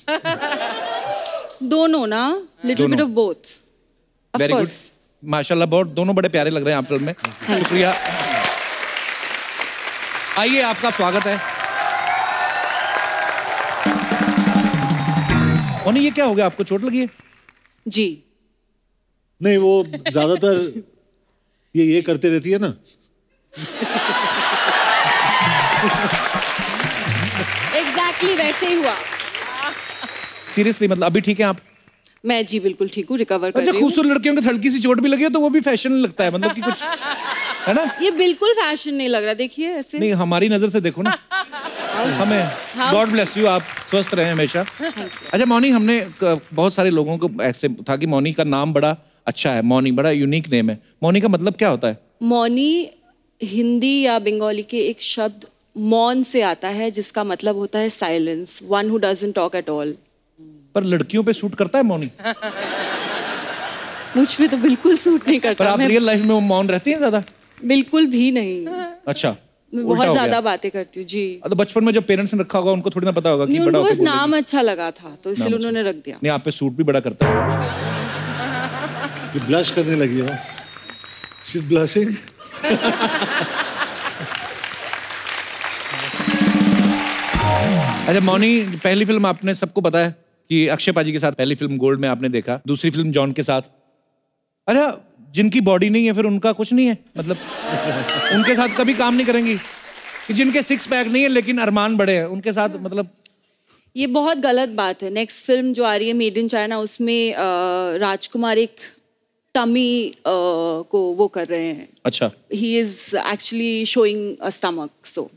D: दोनों ना लिटिल बिट
B: दोनों।
D: ऑफ़ बोथ
B: वेरी गुड माशाल्लाह बहुत दोनों बड़े प्यारे लग रहे हैं आप फ़िल्म में। शुक्रिया। आइए आपका स्वागत है। मौनी ये क्या हो गया? आपको चोट लगी है?
D: जी।
E: नहीं वो ज़्यादातर ये ये करते रहती है ना।
D: एग्जैक्टली वैसे ही हुआ।
B: सीरियसली मतलब अभी ठीक है आप?
D: मैं जी बिल्कुल ठीक हूँ रिकवर कर
B: अच्छा खूबसूरत लड़कियों को हल्की सी चोट भी लगी है तो वो भी फ़ैशन लगता है मतलब कि कुछ है ना?
D: ये बिल्कुल फ़ैशन नहीं लग रहा देखिए ऐसे।
B: नहीं हमारी नज़र से देखो ना। हमें। गॉड ब्लेस यू आप स्वस्थ रहे हमेशा। अच्छा मौनी हमने बहुत सारे लोगों को ऐसे था कि मौनी का नाम बड़ा अच्छा है मौनी बड़ा यूनिक नेम है। मौनी का मतलब क्या होता है?
D: मौनी हिंदी या बंगाली के एक शब्द मौन से आता है जिसका मतलब होता है silence one who doesn't talk at all
B: पर लड़कियों पे सूट करता है मौनी?
D: मुझ पे तो बिल्कुल सूट नहीं करता
B: पर
D: आप
B: रियल लाइफ में वो मौन रहती हैं ज़्यादा?
D: बिल्कुल भी नहीं।
B: अच्छा
D: मैं बहुत ज़्यादा बातें करती हूँ जी।
B: तो बचपन में जब पेरेंट्स ने रखा होगा उनको थोड़ी ना पता होगा कि बड़ा
D: उनको बस नाम अच्छा लगा था तो इसलिए उन्होंने रख दिया।
B: नहीं आप पे सूट भी बड़ा करता है।
E: ये ब्लश करने लगी है। शी इज़ ब्लशिंग
B: अच्छा मौनी, पहली फ़िल्म आपने सबको है कि अक्षय पाजी के साथ पहली फ़िल्म गोल्ड में आपने देखा, दूसरी फ़िल्म जॉन के साथ। अच्छा जिनकी बॉडी नहीं है, फिर उनका कुछ नहीं है? मतलब उनके साथ कभी काम नहीं करेंगी? कि जिनके सिक्स पैक नहीं है, लेकिन अरमान बड़े हैं, उनके साथ मतलब
D: ये बहुत गलत बात है। नेक्स्ट फ़िल्म जो आ रही है मेड इन चाइना उसमें राजकुमार एक टमी को वो कर रहे हैं।
B: अच्छा।
D: He is actually showing a stomach so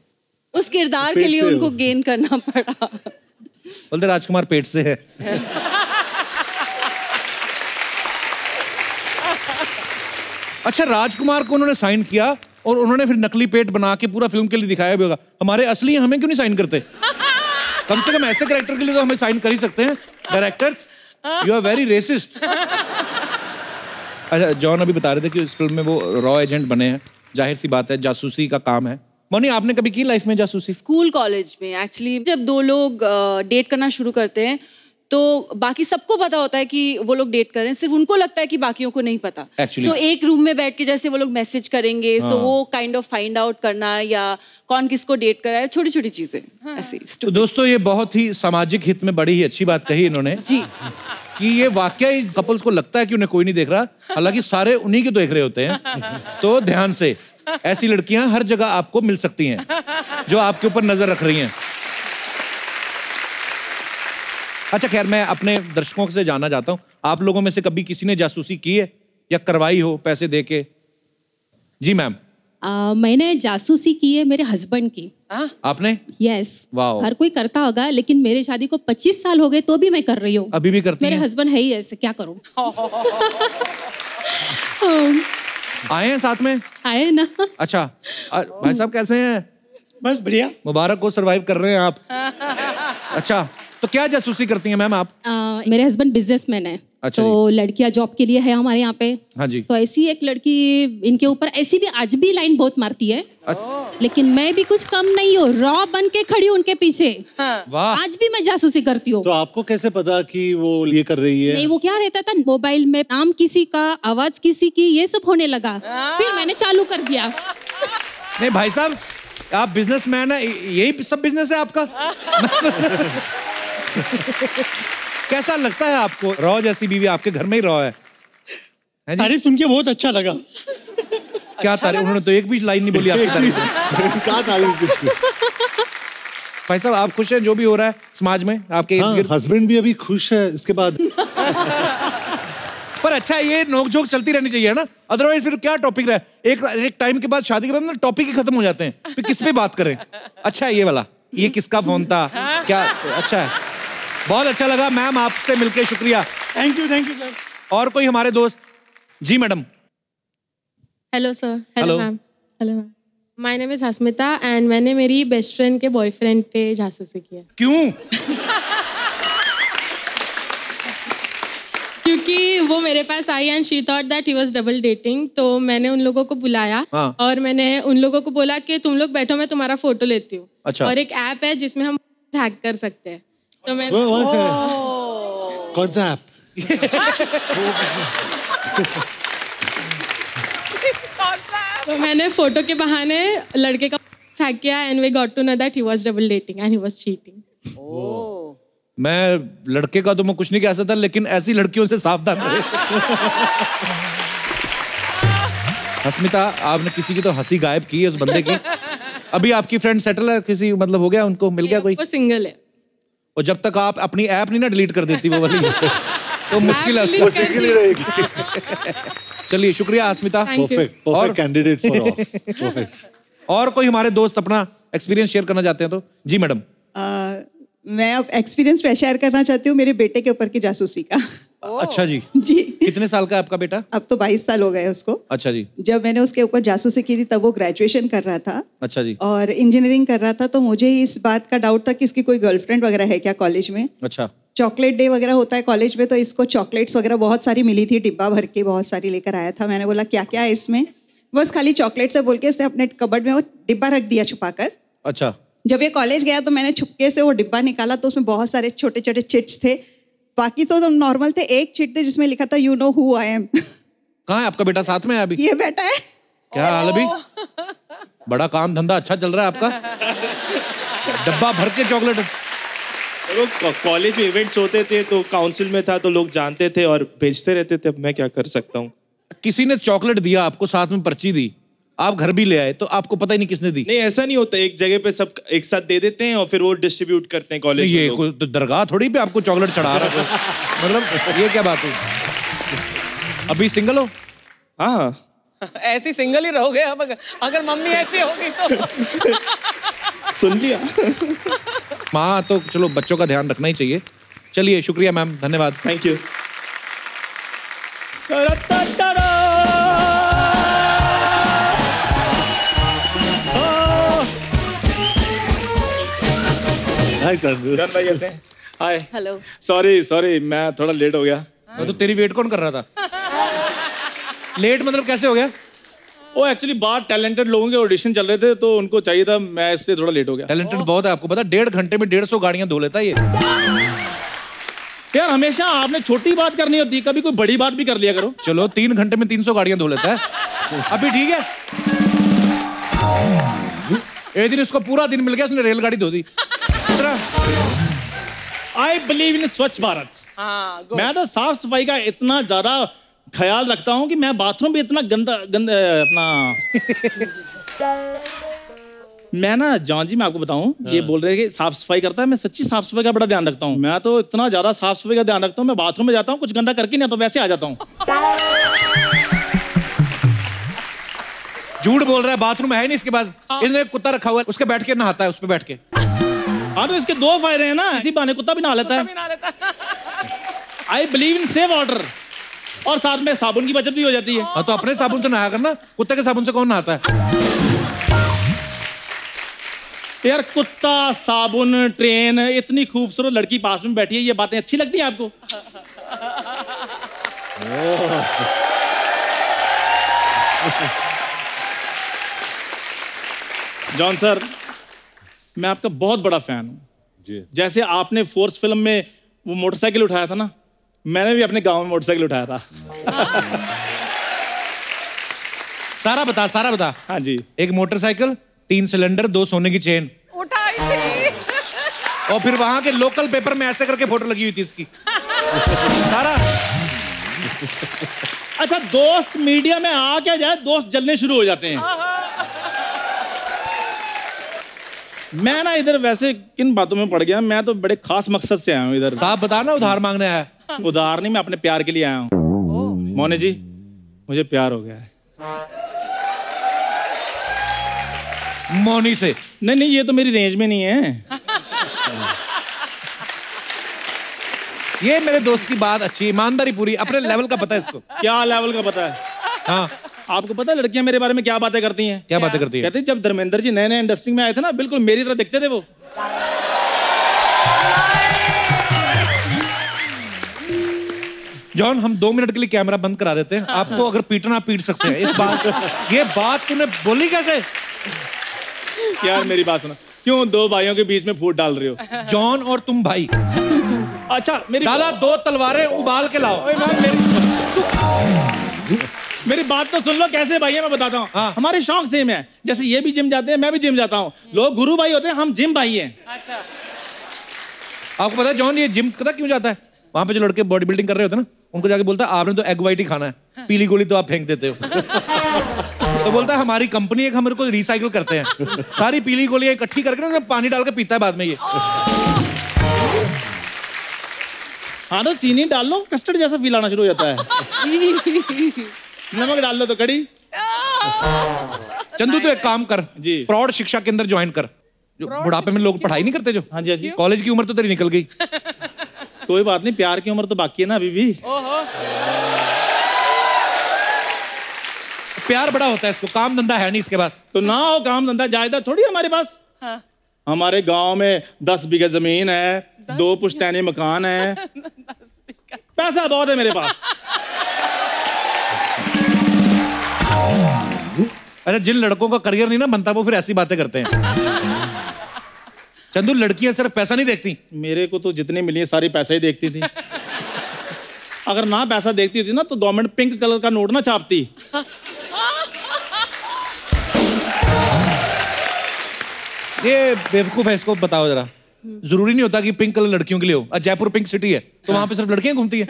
D: उस किरदार के लिए उनको गेन करना पड़ा।
B: बोलते राजकुमार पेट से है। अच्छा राजकुमार को उन्होंने साइन किया और उन्होंने फिर नकली पेट बना के पूरा फ़िल्म के लिए दिखाया भी होगा। हमारे असली हमें क्यों नहीं साइन करते? कम से कम ऐसे कैरेक्टर के लिए तो हमें साइन कर ही सकते हैं। Directors you are very racist अच्छा जॉन अभी बता रहे थे कि इस फ़िल्म में वो रॉ एजेंट बने हैं। ज़ाहिर सी बात है जासूसी का काम है। मोनी आपने कभी की लाइफ में जासूसी?
D: स्कूल कॉलेज में एक्चुअली जब दो लोग डेट करना शुरू करते हैं तो बाकी सबको पता होता है कि वो लोग डेट कर रहे हैं। सिर्फ़ उनको लगता है कि बाकियों को नहीं पता. तो एक रूम में बैठ के जैसे वो लोग मैसेज करेंगे सो वो काइंड ऑफ़ फाइंड आउट करना या कौन किसको डेट कर रहा है छोटी छोटी चीज़ें ऐसी।
B: तो दोस्तों ये बहुत ही सामाजिक हित में बड़ी ही अच्छी बात कही इन्होंने।
D: जी।
B: कि ये वाकई कपल्स को लगता है कि उन्हें कोई नहीं देख रहा? हालाँकि सारे उन्हीं के देख रहे होते हैं। तो ध्यान से, ऐसी लड़कियाँ हर जगह आपको मिल सकती हैं, जो आपके ऊपर नज़र रख रही हैं। अच्छा खैर, मैं अपने दर्शकों से जानना चाहता हूँ। आप लोगों में से कभी किसी ने जासूसी की है या करवाई हो पैसे दे के जी, मैम।
F: आ, मैंने जासूसी की है मेरे हस्बैंड की।
B: आपने?
F: Yes
B: wow.
F: हर कोई करता होगा लेकिन मेरे शादी को 25 साल हो गए तो भी मैं कर रही हूँ।
B: अभी भी करती
F: मेरे हस्बैंड है ही ऐसे क्या करूँ?
B: आए हैं साथ में?
F: आए ना।
B: अच्छा। भाई साहब कैसे हैं? बस बढ़िया। मुबारक को सरवाइव कर रहे हैं आप। अच्छा। तो क्या जासूसी करती हैं मैम आप?
F: आ, मेरे हस्बैंड बिजनेसमैन है।
B: अच्छा
F: तो लड़कियाँ जॉब के लिए है हमारे यहाँ पे।
B: हाँ जी।
F: तो ऐसी एक लड़की इनके ऊपर ऐसी भी आज भी लाइन बहुत मारती है। लेकिन मैं भी कुछ कम नहीं हूँ रॉ बन के खड़ी हूँ उनके पीछे।
B: वाह।
F: आज भी मैं जासूसी करती हूँ।
E: तो आपको कैसे पता कि वो ये कर रही है?
F: नहीं वो क्या रहता था मोबाइल में नाम किसी का आवाज़ किसी की ये सब होने लगा। फिर मैंने चालू कर दिया।
B: नहीं भाई साहब आप बिजनेसमैन है यही सब बिज़नेस है आपका? कैसा लगता है आपको? रॉ जैसी बीवी आपके घर में ही रॉ है।
G: तारीफ़ सुन के बहुत अच्छा लगा।
B: क्या तारीफ़ उन्होंने तो एक भी लाइन नहीं बोली आपकी तारीफ़
E: क्या तारीफ़ की?
B: भाई साहब आप खुश हैं? जो भी हो रहा है समाज में आपके
E: हाँ, हस्बैंड भी अभी खुश है इसके बाद।
B: पर अच्छा ये नोकझोंक चलती रहनी चाहिए ना? अदरवाइज़ फिर क्या टॉपिक रहे? एक एक टाइम के बाद शादी के बाद ना टॉपिक ही खत्म हो जाते हैं। फिर किस पे बात करें? अच्छा है ये वाला। ये किसका फ़ोन था? क्या अच्छा है। बहुत अच्छा लगा मैम आपसे मिलके शुक्रिया।
G: Thank you thank you sir
B: और कोई हमारे दोस्त? जी madam.
H: Hello sir.
B: Hello
H: ma'am hello ma'am my name is Hasmita and मैंने मेरी बेस्ट फ्रेंड के बॉयफ्रेंड पे जासूसी किया।
B: क्यों?
H: क्योंकि वो मेरे पास आई and she thought that he was double dating तो मैंने उन लोगों को बुलाया
B: हाँ।
H: और मैंने उन लोगों को बोला कि तुम लोग बैठो मैं तुम्हारा फ़ोटो लेती हूँ।
B: अच्छा।
H: और एक ऐप है जिसमें हम हैक कर सकते हैं। तो मैं
E: कौन सा है? कौन सा ऐप
H: तो मैंने फ़ोटो के बहाने लड़के का हैक किया and we got to know that he was double dating and he was cheating
B: मैं लड़के का तो मैं कुछ नहीं कह सकता लेकिन ऐसी लड़कियों से सावधान रहे। हस्मिता आपने किसी की तो हँसी गायब की है उस बंदे की। अभी आपकी फ्रेंड सेटल है? किसी मतलब हो गया उनको? मिल गया कोई?
H: वो सिंगल है।
B: और जब तक आप अपनी ऐप नहीं ना डिलीट कर देती वो वाली तो मुश्किल है चलिए शुक्रिया अस्मिता।
E: परफेक्ट
B: और-
E: कैंडिडेट फॉर परफेक्ट
B: और कोई हमारे दोस्त अपना एक्सपीरियंस शेयर करना चाहते हैं तो? जी मैडम।
I: मैं अब एक्सपीरियंस शेयर करना चाहती हूँ मेरे बेटे के ऊपर की जासूसी का।
B: अच्छा जी।
I: जी।
B: कितने साल का आपका बेटा?
I: अब तो 22 साल हो गए उसको।
B: अच्छा जी।
I: जब मैंने उसके ऊपर जासूसी की थी तब वो ग्रेजुएशन कर रहा था।
B: अच्छा जी।
I: और इंजीनियरिंग कर रहा था तो मुझे इस बात का डाउट था कि इसकी कोई गर्लफ्रेंड वगैरह है क्या कॉलेज में?
B: अच्छा।
I: चॉकलेट डे वगैरह होता है कॉलेज में तो इसको चॉकलेट्स वगैरह बहुत सारी मिली थी डिब्बा भर के बहुत सारी लेकर आया था। मैंने बोला क्या क्या है इसमें? बस खाली चॉकलेट से बोल के इसने अपने कबर्ड में वो डिब्बा रख दिया छुपाकर।
B: अच्छा।
I: जब ये कॉलेज गया तो मैंने छुपके से वो डिब्बा निकाला तो उसमें बहुत सारे छोटे छोटे चिट्स थे। बाकी तो तुम नॉर्मल थे एक चिट थे जिसमें लिखा था you know who I am
B: कहाँ है आपका बेटा साथ में है अभी?
I: ये बेटा है।
B: क्या हाल अभी? बड़ा काम धंधा अच्छा चल रहा है आपका? डब्बा भर के चॉकलेट।
J: कॉलेज में इवेंट्स होते थे तो काउंसिल में था तो लोग जानते थे और भेजते रहते थे अब मैं क्या कर सकता हूँ?
B: किसी ने चॉकलेट दिया आपको साथ में पर्ची दी। आप घर भी ले आए तो आपको पता ही नहीं किसने दी।
J: नहीं ऐसा नहीं होता एक जगह पे सब एक साथ दे देते हैं और फिर वो डिस्ट्रीब्यूट करते हैं कॉलेज
B: ये
J: लोग।
B: तो दरगाह थोड़ी पे आपको चॉकलेट चढ़ा रहा है मतलब ये क्या बात हुई? अभी सिंगल हो?
J: हाँ
A: ऐसी सिंगल ही रहोगे अब अगर, अगर मम्मी ऐसी होगी तो।
J: सुन लिया।
B: माँ तो चलो बच्चों का ध्यान रखना ही चाहिए। चलिए शुक्रिया मैम धन्यवाद।
J: थैंक यू
E: हाय चंदू
K: जान भाई कैसे हाय
A: हेलो
K: सॉरी सॉरी मैं थोड़ा लेट हो गया
B: मैं तो तेरी वेट कौन कर रहा था? लेट मतलब कैसे हो गया?
K: वो एक्चुअली बाहर टैलेंटेड लोगों के ऑडिशन चल रहे थे तो उनको चाहिए था मैं इसलिए थोड़ा लेट हो गया.
B: टैलेंटेड बहुत है आपको पता डेढ़ घंटे में डेढ़ सौ गाड़ियाँ धो लेता है ये.
K: यार हमेशा आपने छोटी बात करनी होती है कभी कोई बड़ी बात भी कर लिया करो.
B: चलो तीन घंटे में तीन सौ गाड़ियाँ धो लेता है. अभी ठीक है? एक दिन इसको पूरा दिन मिल गया इसने रेलगाड़ी धो दी. इतना
K: आई बिलीव इन स्वच्छ भारत
A: हाँ
K: मैं तो साफ़ सफ़ाई का इतना ज़्यादा ख्याल रखता हूँ कि मैं बाथरूम भी इतना गंदा गंदा अपना मैं ना जॉन जी मैं आपको बताऊँ ये बोल रहे हैं कि साफ़ सफ़ाई करता है मैं सच्ची साफ़ सफ़ाई का बड़ा ध्यान रखता हूँ। मैं तो इतना ज़्यादा साफ़ सफ़ाई का ध्यान रखता हूँ मैं बाथरूम में जाता हूँ कुछ गंदा करके नहीं आता वैसे आ जाता हूँ।
B: झूठ बोल रहा है बाथरूम है नहीं इसके पास। इसने कुत्ता रखा हुआ है उसके बैठ के नहाता है उस पे बैठ के।
K: हाँ तो इसके दो फ़ायदे हैं ना। इसी बहाने कुत्ता भी नहा लेता है। I believe in save water और साथ में साबुन की बचत भी हो जाती है।
B: हाँ तो अपने साबुन से नहाया करना कुत्ते के साबुन से कौन नहाता है?
K: यार कुत्ता साबुन ट्रेन इतनी खूबसूरत लड़की पास में बैठी है ये बातें अच्छी लगती हैं आपको? जॉन सर मैं आपका बहुत बड़ा फ़ैन हूँ। जैसे आपने फोर्स फ़िल्म में वो मोटरसाइकिल उठाया था ना मैंने भी अपने गाँव में मोटरसाइकिल उठाया था।
B: सारा बता सारा बता।
K: हाँ जी।
B: एक मोटरसाइकिल तीन सिलेंडर दो सोने की चेन।
A: उठाई थी।
B: और फिर वहाँ के लोकल पेपर में ऐसे करके फ़ोटो लगी हुई थी इसकी। सारा।
K: अच्छा दोस्त मीडिया में आ क्या जाए दोस्त जलने शुरू हो जाते हैं। मैं ना इधर वैसे किन बातों में पड़ गया? मैं तो बड़े खास मकसद से आया हूँ इधर।
B: साहब बता ना उधार मांगने आया।
K: उधार नहीं मैं अपने प्यार के लिए आया हूँ। मोने जी मुझे प्यार हो गया है।
B: मौनी से।
K: नहीं नहीं ये तो मेरी रेंज में नहीं है।
B: ये मेरे दोस्त की बात अच्छी ईमानदारी पूरी अपने लेवल का पता है इसको।
K: क्या लेवल का पता है?
B: हाँ।
K: आपको पता है लड़कियाँ मेरे बारे में क्या बातें करती हैं?
B: क्या बातें करती है?
K: कहते हैं जब धर्मेंद्र जी नए नए इंडस्ट्री में आए थे ना बिल्कुल मेरी तरह दिखते थे वो।
B: जॉन हम दो मिनट के लिए कैमरा बंद करा देते हैं। आपको अगर पीटना पीट सकते हैं इस बात ये बात तूने बोली कैसे?
K: यार मेरी बात सुना। क्यों दो भाइयों के बीच में फूट डाल रहे हो?
B: जॉन और तुम भाई।
K: अच्छा मेरी
B: दादा दो तलवारें उबाल के लाओ।
K: मेरी बात तो सुन लो कैसे भाई है मैं बताता हूँ।
B: हाँ।
K: हमारे शौक सेम है। जैसे ये भी जिम जाते हैं मैं भी जिम जाता हूँ। लोग गुरु भाई होते हैं हम जिम भाई हैं। अच्छा।
B: आपको पता है जॉन ये जिम पता क्यों जाता है? वहाँ पे जो लड़के बॉडी बिल्डिंग कर रहे होते हैं ना उनको जाके बोलता है आपने तो एग वाइट ही खाना है। पीली गोली तो आप फेंक देते हो। तो बोलता है हमारी कंपनी एक हमारे को रिसाइकिल करते हैं। सारी पीली गोलियाँ इकट्ठी करके ना पानी डाल के पीता है बाद में ये।
K: हाँ तो चीनी डाल लो कस्टर्ड जैसा फील आना शुरू हो जाता है। नमक डाल लो तो कड़ी।
B: चंदू तो एक काम कर।
K: जी।
B: प्रौढ़ शिक्षा केंद्र ज्वाइन कर। जो बुढ़ापे में लोग पढ़ाई नहीं करते जो।
K: हाँ जी हाँ जी।
B: कॉलेज की उम्र तो तेरी निकल गई।
K: कोई बात नहीं प्यार की उम्र तो बाकी है ना अभी भी।
B: प्यार बड़ा होता है इसको काम धंधा है नहीं इसके बाद।
K: तो ना हो काम धंधा जायदाद थोड़ी है हमारे पास। हमारे गाँव में दस बीघे ज़मीन है दो पुश्तैनी मकान है। पैसा बहुत है मेरे पास।
B: अरे जिन लड़कों का करियर नहीं ना बनता वो फिर ऐसी बातें करते हैं। चंदू लड़कियाँ सिर्फ़ पैसा नहीं देखती।
K: मेरे को तो जितनी मिली है सारी पैसा ही देखती थी। अगर ना पैसा देखती होती ना तो गवर्नमेंट पिंक कलर का नोट ना छापती।
B: ये बेवकूफ़ है इसको बताओ जरा। ज़रूरी नहीं होता कि पिंक कलर लड़कियों के लिए हो। आज जयपुर पिंक सिटी है तो वहाँ पे सिर्फ़ लड़कियाँ घूमती है।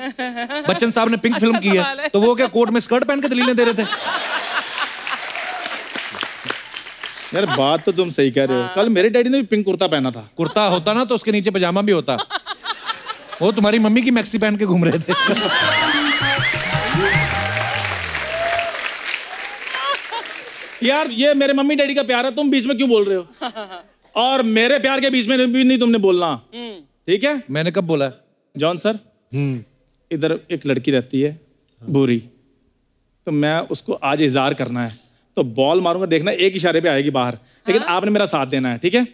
B: बच्चन साहब ने पिंक फ़िल्म की है तो वो क्या कोर्ट में स्कर्ट पहन के दलीलें दे रहे थे?
K: यार बात तो तुम सही कह रहे हो। कल मेरे डैडी ने भी पिंक कुर्ता पहना था।
B: कुर्ता होता ना तो उसके नीचे पजामा भी होता। वो तुम्हारी मम्मी की मैक्सी पहन के घूम रहे थे।
K: यार ये मेरे मम्मी डैडी का प्यार है तुम बीच में क्यों बोल रहे हो? और मेरे प्यार के बीच में भी नहीं तुमने बोलना। ठीक है?
B: मैंने कब बोला?
K: John sir? इधर एक लड़की रहती है बुरी तो मैं उसको आज इजहार करना है। तो बॉल मारूँगा देखना एक इशारे पे आएगी बाहर। लेकिन आपने मेरा साथ देना है ठीक है।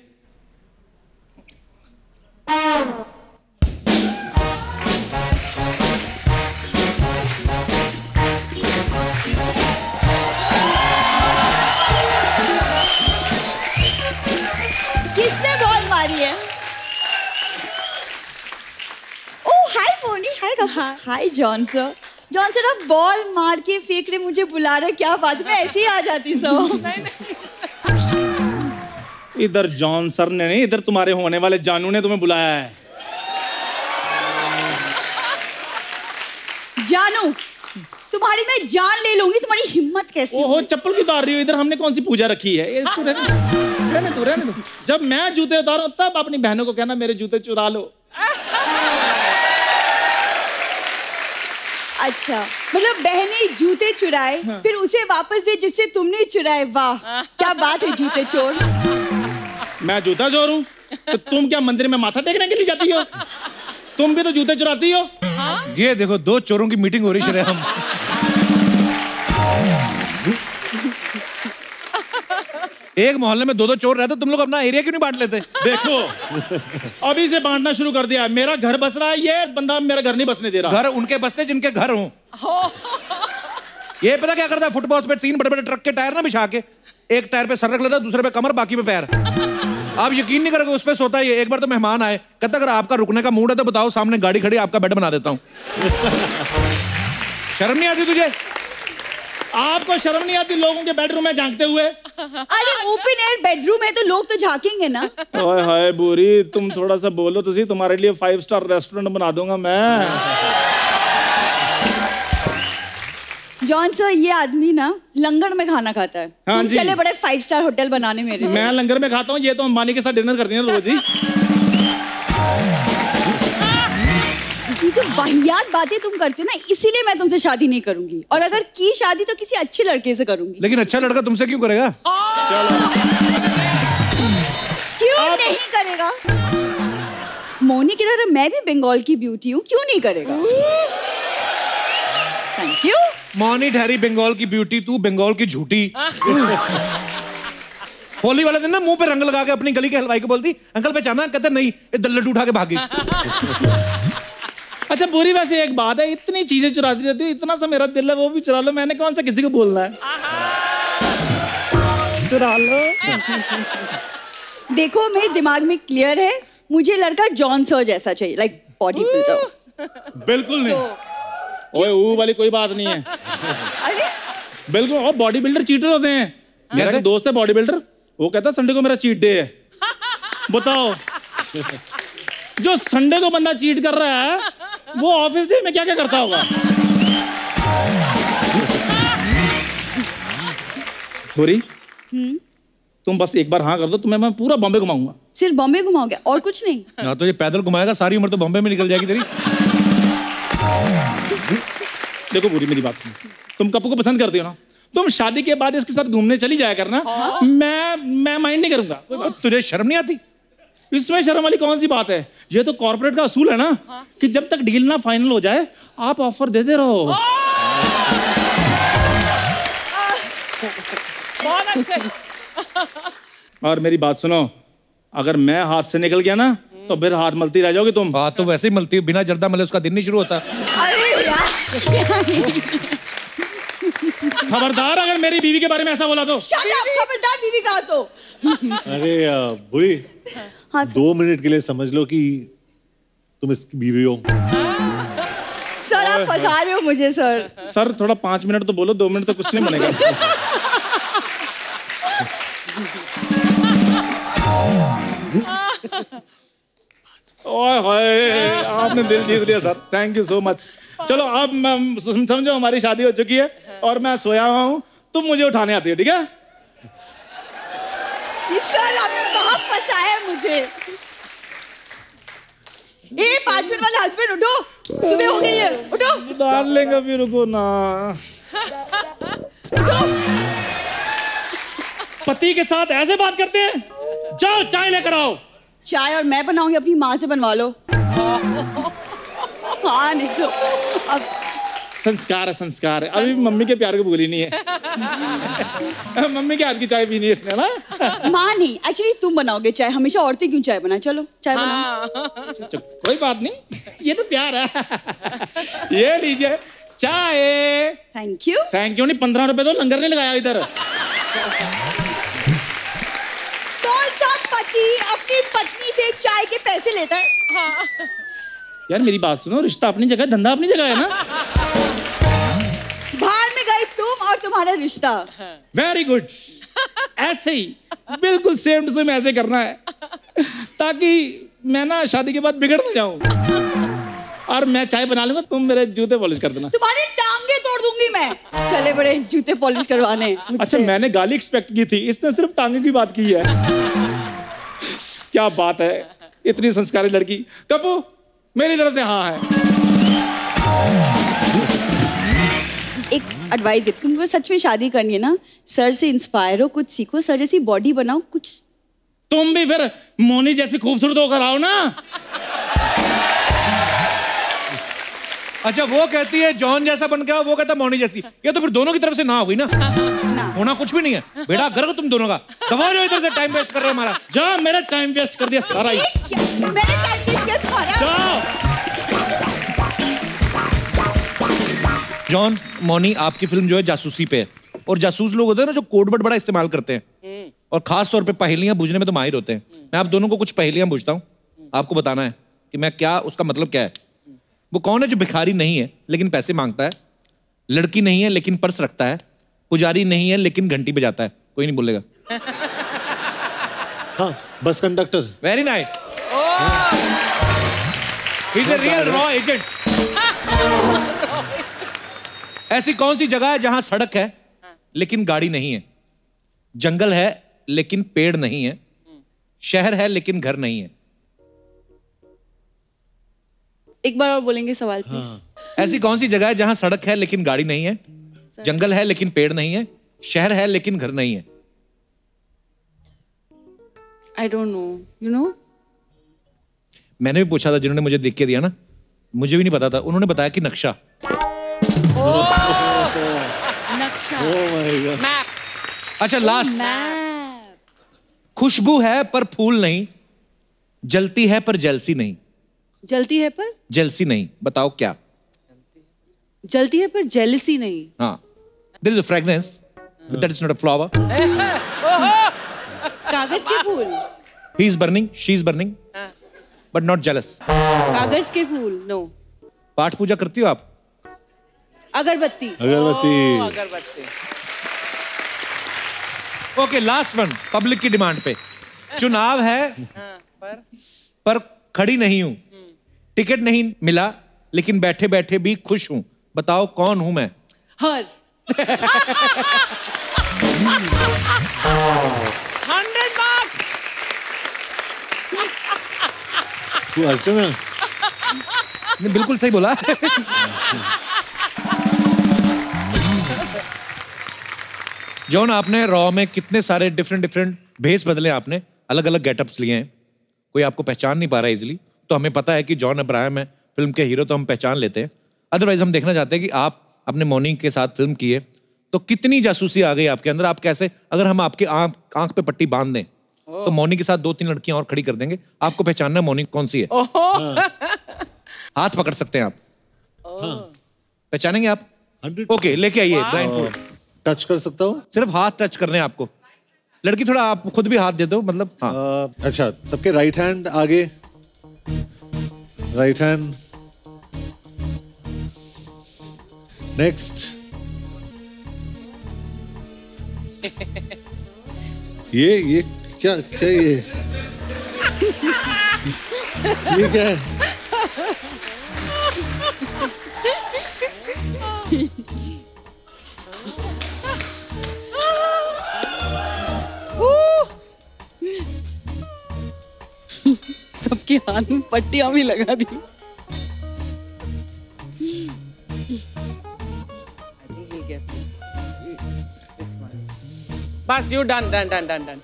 L: Moni hi John sir John sir आप बॉल मार के फेंक रहे मुझे बुला रहे क्या बात? मैं ऐसे ही आ जाती सर
K: इधर जॉन सर ने नहीं इधर तुम्हारे होने वाले जानू ने तुम्हें बुलाया है।
L: जानू तुम्हारी मैं जान ले लूँगी तुम्हारी हिम्मत कैसी
K: ओहो चप्पल क्यों उतार रही हो? इधर हमने कौन सी पूजा रखी है? तू रहने दो रहने दो। जब मैं जूते उतारूं तब अपनी बहनों को कहना मेरे जूते चुरा लो।
L: अच्छा मतलब बहने जूते चुराए हाँ। फिर उसे वापस दे जिससे तुमने चुराए वाह क्या बात है जूते चोर
K: मैं जूता चोर हूँ तो तुम क्या मंदिर में माथा टेकने के लिए जाती हो तुम भी तो जूते चुराती हो हाँ?
B: ये देखो दो चोरों की मीटिंग हो रही है हम एक मोहल्ले में दो दो चोर रहते तुम लोग अपना एरिया क्यों नहीं बांट लेते?
K: देखो अभी से बांटना शुरू कर दिया मेरा घर बस रहा है ये बंदा मेरा घर नहीं बसने दे रहा।
B: घर उनके बसते जिनके घर हों। ये पता क्या करता है? फुटबॉल पे तीन बड़े बड़े ट्रक के टायर ना बिछा के एक टायर पे सर रख लेता दूसरे पे कमर बाकी पे पैर। आप यकीन नहीं करोगे उस पर सोता है एक बार तो मेहमान आए कहता अगर आपका रुकने का मूड है तो बताओ सामने गाड़ी खड़ी आपका बेड बना देता हूँ। शर्म नहीं आती तुझे?
K: आपको शर्म नहीं आती लोगों के बेडरूम में झांकते हुए?
L: अरे ओपन एयर बेडरूम है तो लोग तो झांकेंगे ना।
K: ओए हाय बुरी तुम थोड़ा सा बोलो तो सही तुम्हारे लिए फाइव स्टार रेस्टोरेंट बना दूँगा मैं।
L: जॉन सर ये आदमी ना लंगर में खाना खाता है।
K: हाँ जी।
L: चले बड़े फाइव स्टार होटल बनाने मेरे
K: मैं लंगर में खाता हूँ ये तो अंबानी के साथ डिनर करती है रोज ही।
L: ये जो वाहियात बातें तुम करते हो ना इसीलिए मैं तुमसे शादी नहीं करूँगी। और अगर की शादी तो किसी अच्छे लड़के से करूँगी।
B: लेकिन अच्छा लड़का तुमसे क्यों करेगा?
L: क्यों नहीं करेगा? मोनी की तरह मैं भी बंगाल की ब्यूटी हूँ क्यों नहीं करेगा? थैंक यू
B: मौनी ठहरी बंगाल की ब्यूटी तू बंगाल की झूठी। होली वाले दिन ना मुँह पे रंग लगा के अपनी गली के हलवाई को बोलती अंकल पहचाना कहते नहीं ये दल उठा के भागी।
K: अच्छा बुरी वैसे एक बात है इतनी चीज़ें चुराती रहती है इतना सा मेरा दिल है वो भी चुरा लो मैंने कौन सा किसी को बोलना है? चुरा लो।
L: देखो मेरे दिमाग में क्लियर है मुझे लड़का जॉन सर जैसा चाहिए लाइक बॉडी बिल्डर
K: बिल्कुल नहीं। ओए वो वाली कोई बात नहीं है।
L: अरे।
K: बिल्कुल और बॉडी बिल्डर चीटर होते हैं। मेरा एक दोस्त है बॉडी बिल्डर वो कहता संडे को मेरा चीट डे है। बताओ। जो संडे को बंदा चीट कर रहा है वो ऑफ़िस डे में क्या क्या करता होगा? गोरी तुम बस एक बार हाँ कर दो तुम्हें मैं पूरा बॉम्बे घुमाऊँगा।
L: सिर्फ़ बॉम्बे घुमाओगे? और कुछ नहीं।
B: ना तो ये पैदल घुमाएगा सारी उम्र तो बॉम्बे में निकल जाएगी तेरी।
K: देखो पूरी मेरी बात सुनो। तुम कपू को पसंद करती हो ना? तुम शादी के बाद इसके साथ घूमने चली जाया करना। मैं मैं माइंड नहीं करूँगा।
B: तुझे शर्म नहीं आती?
K: इसमें शर्म वाली कौन सी बात है? ये तो कॉर्पोरेट का असूल है ना कि जब तक डील ना फाइनल हो जाए आप ऑफ़र देते रहो।
A: बहुत अच्छे।
K: और मेरी बात सुनो अगर मैं हाथ से निकल गया ना तो फिर हाथ मलती रह जाओगे तुम।
B: हाथ तो वैसे ही मलती है बिना जर्दा मले उसका दिन नहीं शुरू होता।
L: अरे यार।
K: खबरदार अगर मेरी बीवी के बारे में ऐसा बोला तो।
L: खबरदार बीवी कहा तो?
E: अरे बुरी।
L: हाँ
E: दो मिनट के लिए समझ लो कि तुम इसकी बीवी हो।
L: सर आप फंसा रहे हो मुझे सर।
K: सर थोड़ा पाँच मिनट तो बोलो दो मिनट तो कुछ नहीं बनेगा। ओए होए आपने दिल जीत लिया sir. Thank you so much चलो अब मैं- समझो हमारी शादी हो चुकी है और मैं सोया हुआ हूँ तुम मुझे उठाने आती हो ठीक है?
L: सर आपने कहाँ फंसाया मुझे? ए पाँच मिनट वाले हस्बैंड उठो। सुबह हो गई है उठो।
K: डार्लिंग अभी रुको ना। पति के साथ ऐसे बात करते हैं? जाओ चाय लेकर आओ।
L: चाय और मैं बनाऊँगी अपनी माँ से बनवा लो। हाँ नहीं तो अब
K: संस्कार है संस्कार है। अभी मम्मी के प्यार को भूली नहीं है। मम्मी के हाथ की चाय पीनी है इसने ना?
L: माँ नहीं। एक्चुअली तुम बनाओगे चाय? हमेशा औरतें क्यों चाय बनाए चलो चाय बनाओ।
K: चलो, कोई बात नहीं। ये तो प्यार है। ये लीजिए चाय।
L: थैंक यू
K: थैंक यू नहीं पंद्रह रुपए तो लंगर नहीं लगाया इधर।
L: कौन सा पति अपनी पत्नी से चाय के पैसे लेता है।
K: यार मेरी बात सुनो रिश्ता अपनी जगह धंधा अपनी जगह है ना?
L: बाहर में गए तुम और तुम्हारा रिश्ता।
K: वेरी गुड ऐसे ही बिल्कुल सेम टू सेम ऐसे करना है ताकि मैं ना शादी के बाद बिगड़ ना जाऊँ। और मैं चाय बना लूँगा तुम मेरे जूते पॉलिश कर देना।
L: तुम्हारी टांगे तोड़ दूँगी मैं। चले बड़े जूते पॉलिश करवाने
K: अच्छा मैंने गाली एक्सपेक्ट की थी इसने सिर्फ़ टांगे की बात की है। क्या बात है इतनी संस्कारी लड़की। कपू मेरी तरफ़ से हाँ है।
L: एक एडवाइस है तुमको सच में शादी करनी है ना सर से इंस्पायर हो कुछ सीखो सर जैसी बॉडी बनाओ कुछ
K: तुम भी फिर मोनी जैसी खूबसूरत होकर आओ ना।
B: अच्छा वो कहती है जॉन जैसा बन गया वो कहता है मौनी जैसी। ये तो फिर दोनों की तरफ़ से ना हुई ना? होना कुछ भी नहीं है। बेटा गर्व तुम दोनों का। दबा जो इधर से टाइम वेस्ट कर रहे हो हमारा।
K: जा मेरा टाइम वेस्ट कर दिया सारा ही।
L: मैंने टाइम वेस्ट किया तुम्हारा
K: जाओ।
B: जॉन मौनी आपकी फ़िल्म जो है जासूसी पे है। और जासूस लोग होते हैं ना जो कोड वर्ड बड़ा इस्तेमाल करते हैं। और खास तौर पे पहेलियाँ बूझने में तो माहिर होते हैं। मैं आप दोनों को कुछ पहेलियाँ पूछता हूँ। आपको बताना है कि मैं क्या उसका मतलब क्या है? वो कौन है जो भिखारी नहीं है लेकिन पैसे माँगता है? लड़की नहीं है लेकिन पर्स रखता है। पुजारी नहीं है लेकिन घंटी बजाता है। कोई नहीं बोलेगा।
E: हाँ bus
B: conductor. Very nice is real raw agent ऐसी कौन सी जगह है जहाँ सड़क है लेकिन गाड़ी नहीं है? जंगल है लेकिन पेड़ नहीं है। शहर है लेकिन घर नहीं है।
M: एक बार और बोलेंगे सवाल प्लीज़
B: ऐसी कौन सी जगह है जहाँ सड़क है लेकिन गाड़ी नहीं है? जंगल है लेकिन पेड़ नहीं है? शहर है लेकिन घर नहीं है?
M: I don't know you know
B: मैंने भी पूछा था जिन्होंने मुझे देख के दिया ना। मुझे भी नहीं पता था। उन्होंने बताया कि नक्शा।
M: नक्शा।
B: अच्छा लास्ट खुशबू है पर फूल नहीं। जलती है पर जलसी नहीं।
M: जलती है पर?
B: जलसी नहीं बताओ क्या?
M: जलती है पर जेलसी नहीं।
B: हाँ। There is a fragrance that is not a flower
M: कागज़ के फूल।
B: He is burning she is burning but not jealous
M: कागज़ के फूल नो
B: पाठ पूजा करती हो आप?
M: अगरबत्ती।
E: अगरबत्ती।
A: अगरबत्ती।
B: ओके लास्ट वन पब्लिक की डिमांड पे। चुनाव है
A: पर?
B: पर खड़ी नहीं हूँ। टिकट नहीं मिला लेकिन बैठे बैठे भी खुश हूँ। बताओ कौन हूँ मैं?
M: हर।
A: Hundred marks.
E: अर्चना
B: ने। बिल्कुल सही बोला। जॉन आपने रॉ में कितने सारे डिफरेंट डिफरेंट भेस बदले आपने? अलग अलग गेटअप्स लिए हैं। कोई आपको पहचान नहीं पा रहा इजिली तो हमें पता है कि जॉन अब्राहम है फ़िल्म के हीरो तो हम पहचान लेते हैं। अदरवाइज़ हम देखना चाहते हैं कि आप अपने मोनी के साथ फ़िल्म किए तो कितनी जासूसी आ गई आपके अंदर? आप कैसे अगर हम आपके आँख आँख पे पट्टी बाँध दें तो मोनी के साथ दो तीन लड़कियाँ और खड़ी कर देंगे। आपको पहचानना है मोनी कौन सी है? हाथ पकड़ सकते हैं आप। पहचानेंगे आप? ओके लेके आइए ब्लाइंड
E: टच कर सकता हूँ?
B: सिर्फ़ हाथ टच करने हैं आपको। लड़की थोड़ा आप खुद भी हाथ दे दो मतलब हाँ।
E: अ, अच्छा सबके राइट हैंड आगे। राइट हैंड नेक्स्ट ये ये क्या क्या ये ये क्या है
M: सबके हाथ में पट्टियाँ भी लगा दी।
A: बस you done done done done
E: done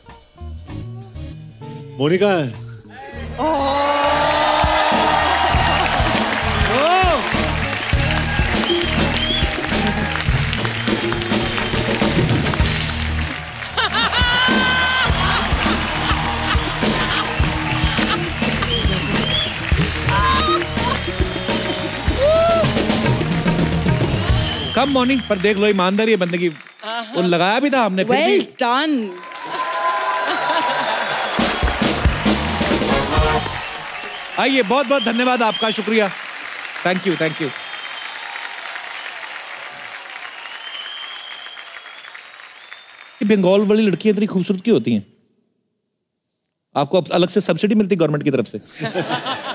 E: Monica
B: come morning पर देख लो ईमानदारी है बंदे की वो लगाया भी था हमने फिर
M: वेल
B: भी।
M: डन
B: आइए बहुत बहुत धन्यवाद आपका शुक्रिया। थैंक यू थैंक यू ये बंगाल वाली लड़कियाँ इतनी खूबसूरत क्यों होती हैं? आपको अलग से सब्सिडी मिलती गवर्नमेंट की तरफ़ से।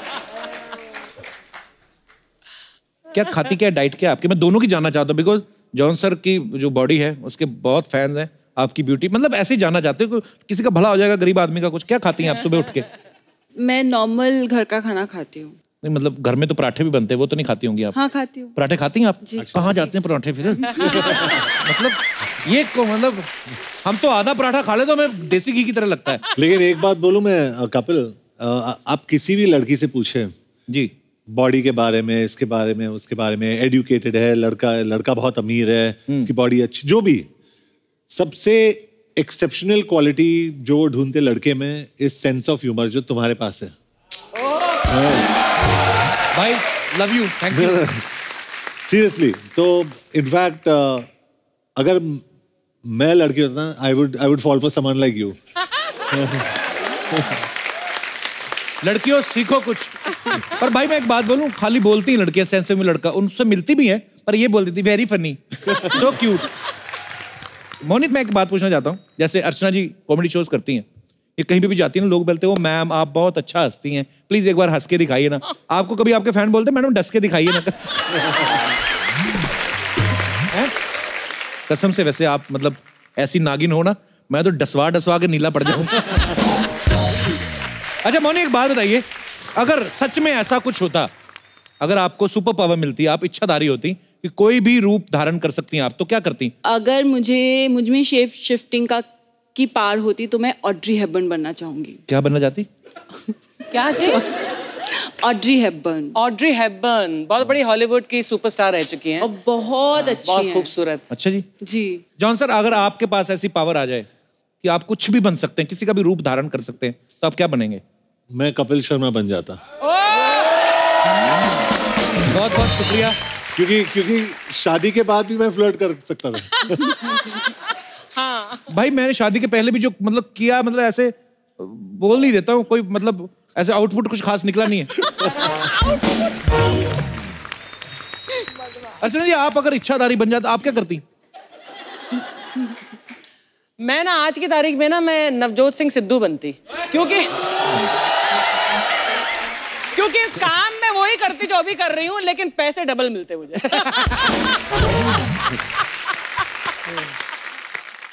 B: क्या खाती क्या डाइट क्या? आपकी मैं दोनों की जानना चाहता हूँ बिकॉज़ जॉन सर की जो बॉडी है उसके बहुत फैंस हैं आपकी ब्यूटी मतलब ऐसे ही जानना चाहते हो किसी का भला हो जाएगा गरीब आदमी का कुछ क्या खाती हैं आप सुबह उठ के?
M: मैं नॉर्मल घर का खाना खाती हूँ।
B: नहीं मतलब घर में तो पराठे भी बनते हैं वो तो नहीं खाती होंगी आप?
M: हाँ खाती हूँ।
B: पराठे खाती हैं आप? कहाँ जाते हैं पराठे फिर? मतलब ये को मतलब हम तो आधा पराठा खा ले तो हमें देसी घी की तरह लगता है।
E: लेकिन एक बात बोलूँ मैं कपिल आप किसी भी लड़की से पूछे
B: जी।
E: बॉडी के बारे में इसके बारे में उसके बारे में एडुकेटेड है लड़का लड़का बहुत अमीर है उसकी बॉडी अच्छी जो भी। सबसे एक्सेप्शनल क्वालिटी जो वो ढूंढते लड़के में इस सेंस ऑफ़ ह्यूमर जो तुम्हारे पास है।
B: भाई love you thank you
E: seriously तो इनफैक्ट अगर मैं लड़की होता I would I would fall for someone like you
B: लड़कियों, सीखो कुछ। पर भाई, मैं एक बात बोलूँ, खाली बोलती हैं लड़कियाँ, सेंस में लड़का, उनसे मिलती भी है, पर ये बोलती थी very funny so cute Monit, मैं एक बात पूछना चाहता हूँ, जैसे अर्चना जी कॉमेडी शोज़ करती हैं, ये कहीं पे भी जाती है लोग बोलते हो मैम आप बहुत अच्छा हंसती हैं प्लीज़ एक बार हंस के दिखाइए ना। आपको कभी आपके फ़ैन बोलते मैडम डस के दिखाइए ना? कसम से वैसे आप मतलब ऐसी नागिन हो ना, मैं तो डसवा डसवा के नीला पड़ जाऊँ। अच्छा मोनी एक बात बताइए। अगर सच में ऐसा कुछ होता अगर आपको सुपर पावर मिलती आप इच्छाधारी होती कि कोई भी रूप धारण कर सकती हैं आप तो क्या करती?
D: अगर मुझे मुझमें शेप शिफ्टिंग का की पार होती तो मैं ऑड्री हेबर्न बनना चाहूँगी।
B: क्या बनना चाहती?
N: क्या चीज़?
D: ऑड्री हेबर्न
N: ऑड्री हेबर्न बहुत बड़ी हॉलीवुड की सुपरस्टार रह चुकी हैं।
D: और बहुत अच्छी
N: बहुत खूबसूरत।
B: अच्छा जी।
D: जी।
B: जॉन सर अगर आपके पास ऐसी पावर आ जाए कि आप कुछ भी बन सकते हैं किसी का भी रूप धारण कर सकते हैं तो आप क्या बनेंगे?
E: मैं कपिल शर्मा बन जाता।
B: बहुत बहुत शुक्रिया।
E: क्योंकि क्योंकि शादी के बाद भी मैं फ्लर्ट कर सकता था।
N: हाँ।
B: भाई मैंने शादी के पहले भी जो मतलब किया मतलब ऐसे बोल नहीं देता हूँ कोई मतलब ऐसे आउटपुट कुछ खास निकला नहीं है। अच्छा जी आप अगर इच्छाधारी बन जाते आप क्या करती?
N: मैं ना आज की तारीख में ना मैं नवजोत सिंह सिद्धू बनती। क्योंकि क्योंकि काम मैं वही करती जो अभी कर रही हूँ लेकिन पैसे डबल मिलते मुझे।